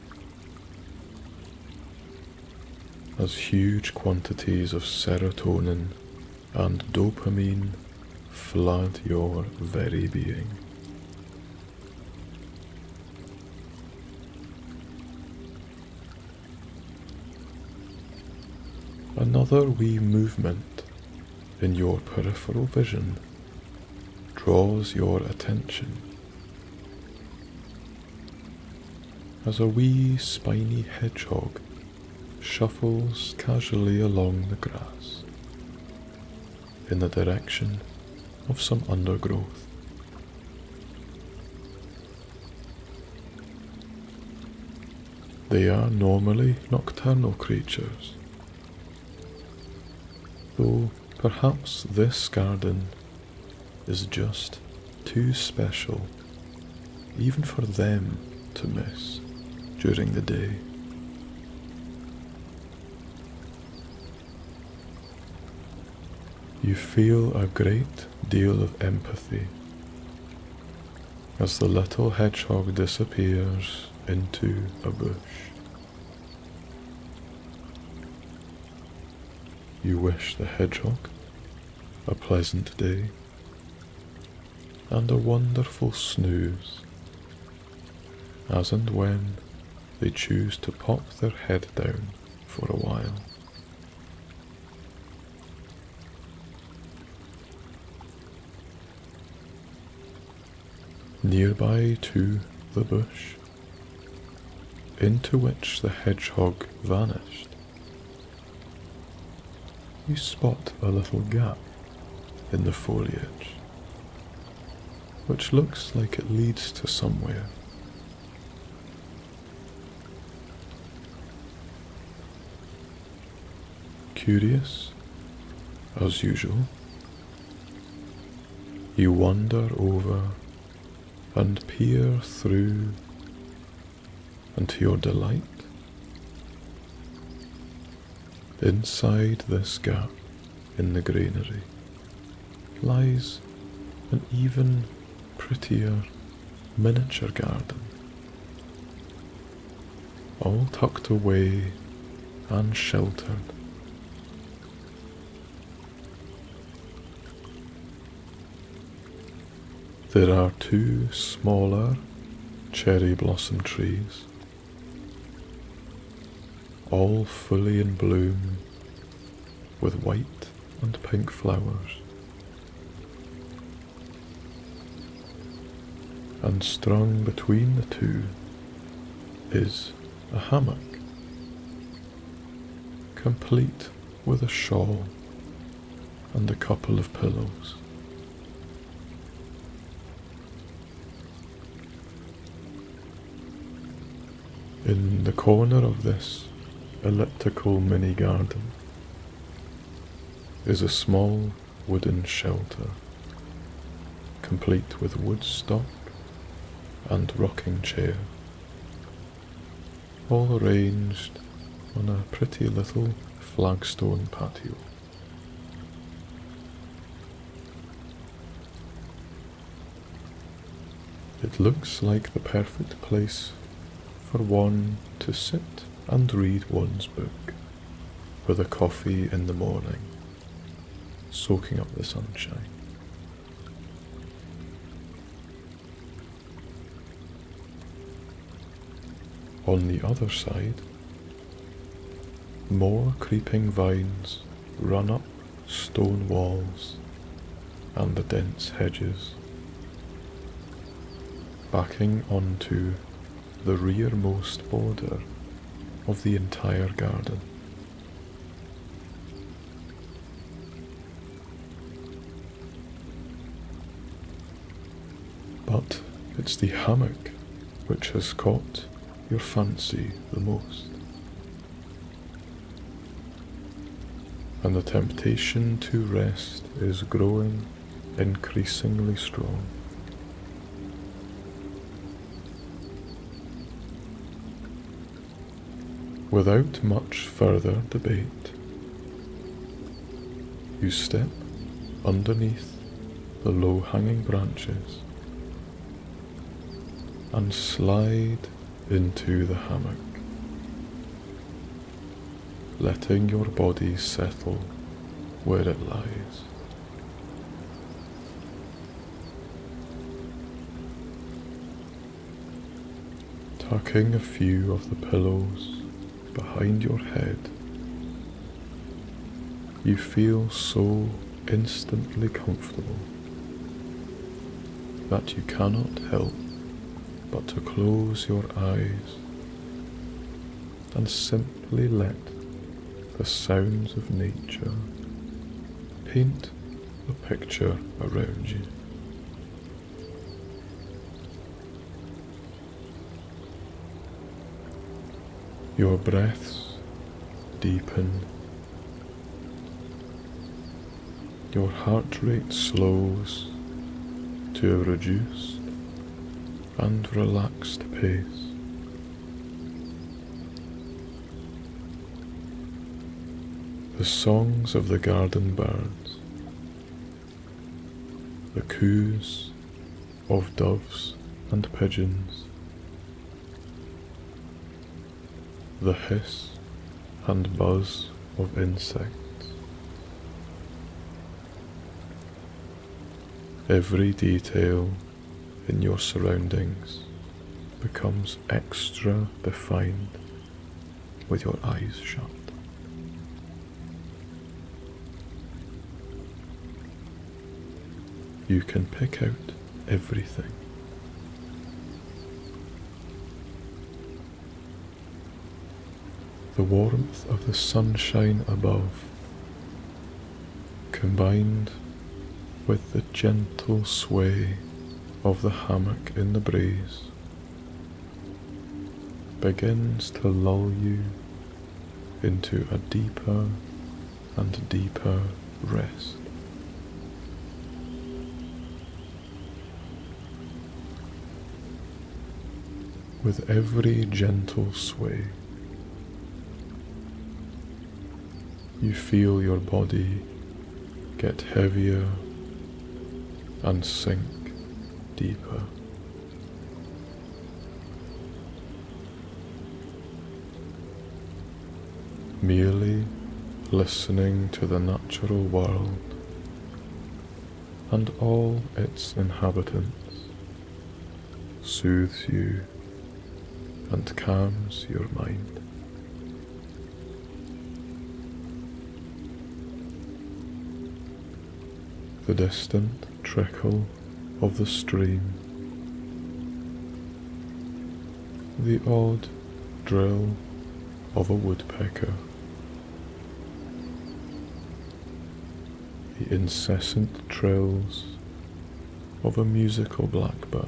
Speaker 1: As huge quantities of serotonin and dopamine flood your very being. Another wee movement in your peripheral vision draws your attention as a wee spiny hedgehog shuffles casually along the grass in the direction of some undergrowth. They are normally nocturnal creatures though perhaps this garden is just too special even for them to miss during the day. You feel a great deal of empathy as the little hedgehog disappears into a bush. You wish the hedgehog a pleasant day and a wonderful snooze as and when they choose to pop their head down for a while. Nearby to the bush, into which the hedgehog vanished, you spot a little gap in the foliage, which looks like it leads to somewhere. Curious, as usual, you wander over and peer through, and to your delight, Inside this gap in the granary lies an even prettier miniature garden, all tucked away and sheltered. There are two smaller cherry blossom trees all fully in bloom with white and pink flowers. And strung between the two is a hammock, complete with a shawl and a couple of pillows. In the corner of this elliptical mini garden is a small wooden shelter, complete with wood stock and rocking chair, all arranged on a pretty little flagstone patio. It looks like the perfect place for one to sit and read one's book with a coffee in the morning, soaking up the sunshine. On the other side, more creeping vines run up stone walls and the dense hedges, backing onto the rearmost border of the entire garden. But it's the hammock which has caught your fancy the most. And the temptation to rest is growing increasingly strong. Without much further debate, you step underneath the low hanging branches and slide into the hammock, letting your body settle where it lies. Tucking a few of the pillows behind your head, you feel so instantly comfortable that you cannot help but to close your eyes and simply let the sounds of nature paint a picture around you. Your breaths deepen. Your heart rate slows to a reduced and relaxed pace. The songs of the garden birds, the coos of doves and pigeons, the hiss and buzz of insects. Every detail in your surroundings becomes extra defined with your eyes shut. You can pick out everything. The warmth of the sunshine above, combined with the gentle sway of the hammock in the breeze, begins to lull you into a deeper and deeper rest. With every gentle sway, You feel your body get heavier and sink deeper. Merely listening to the natural world and all its inhabitants soothes you and calms your mind. The distant trickle of the stream, the odd drill of a woodpecker, the incessant trills of a musical blackbird.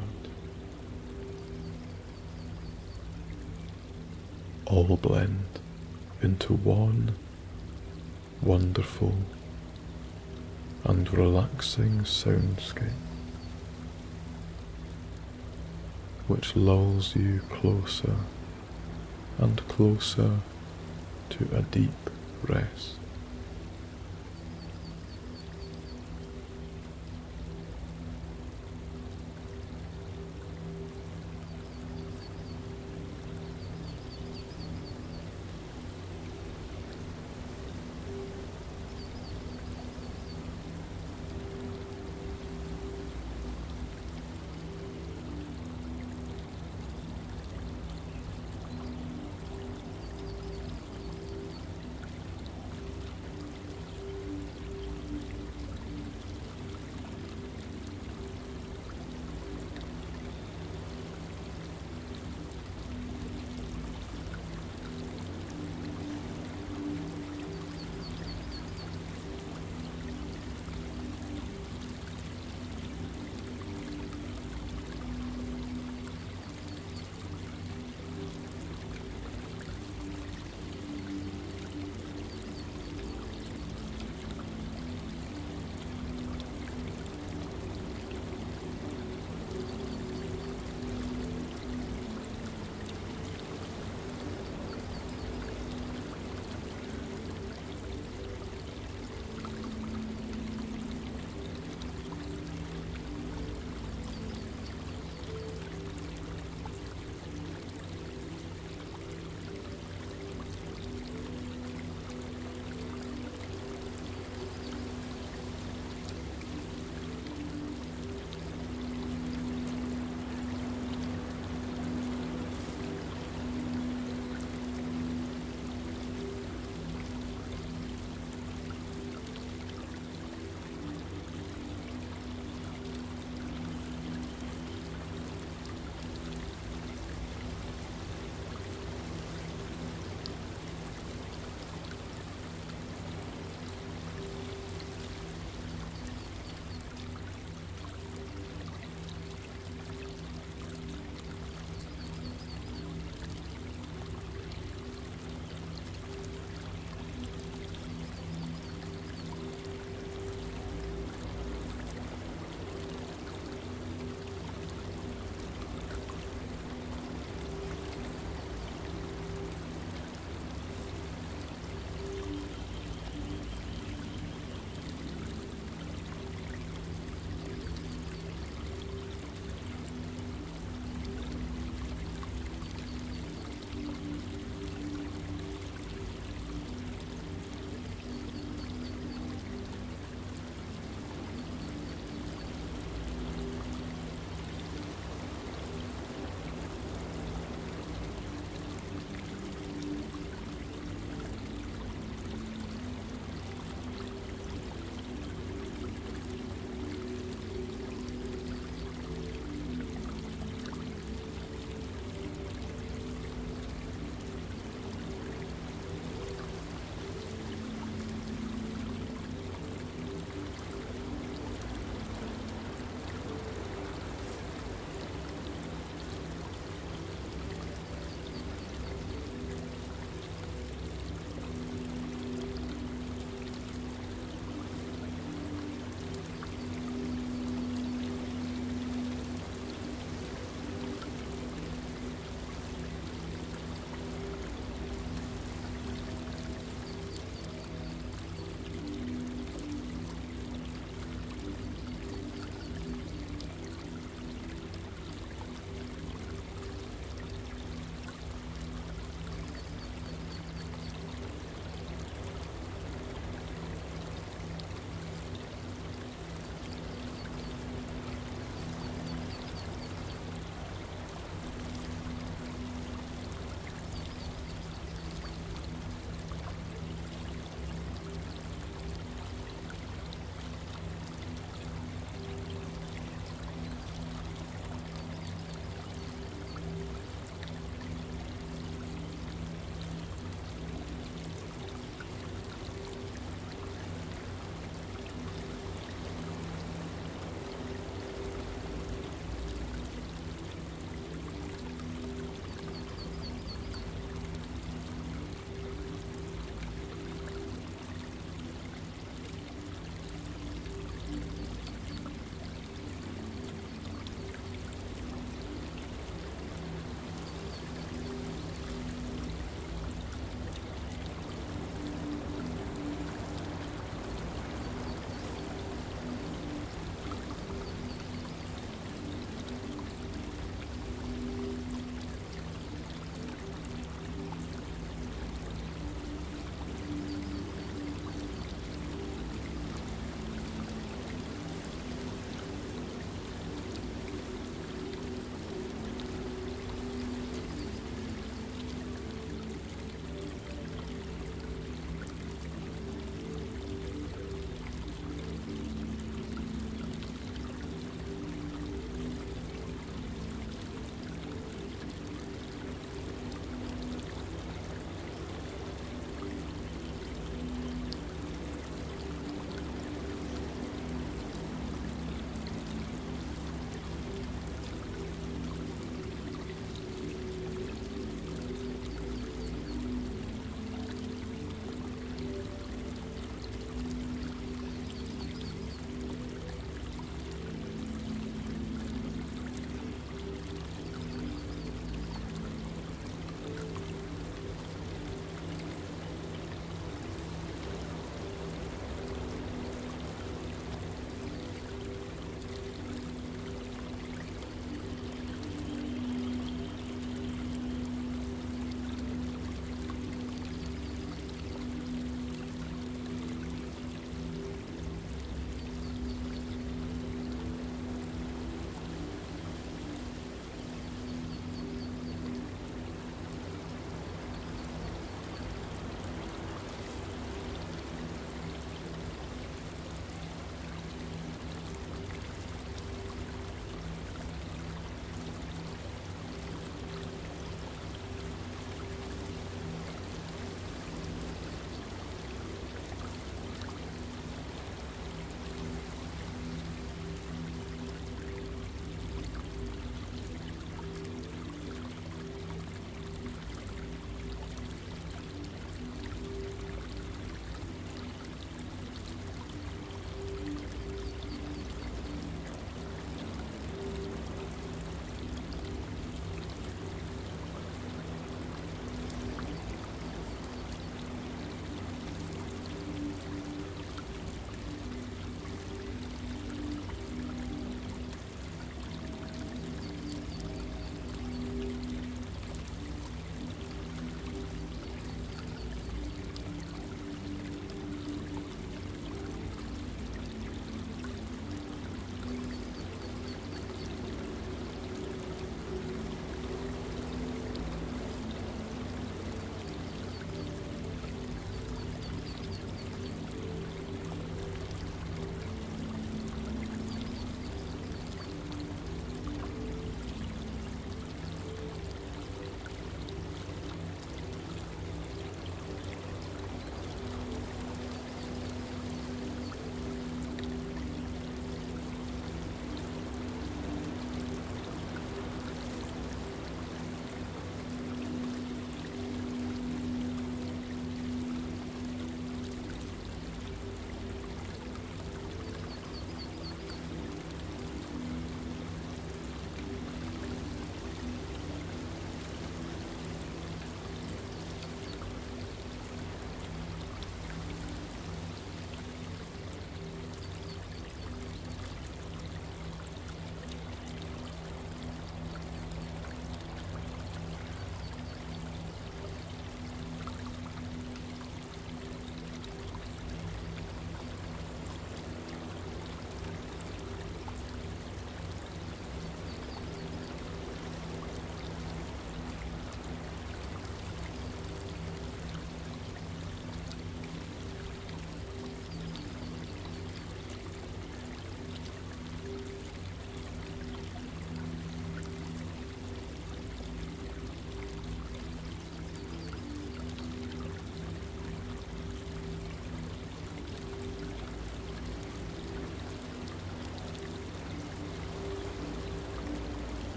Speaker 1: All blend into one wonderful and relaxing soundscape which lulls you closer and closer to a deep rest.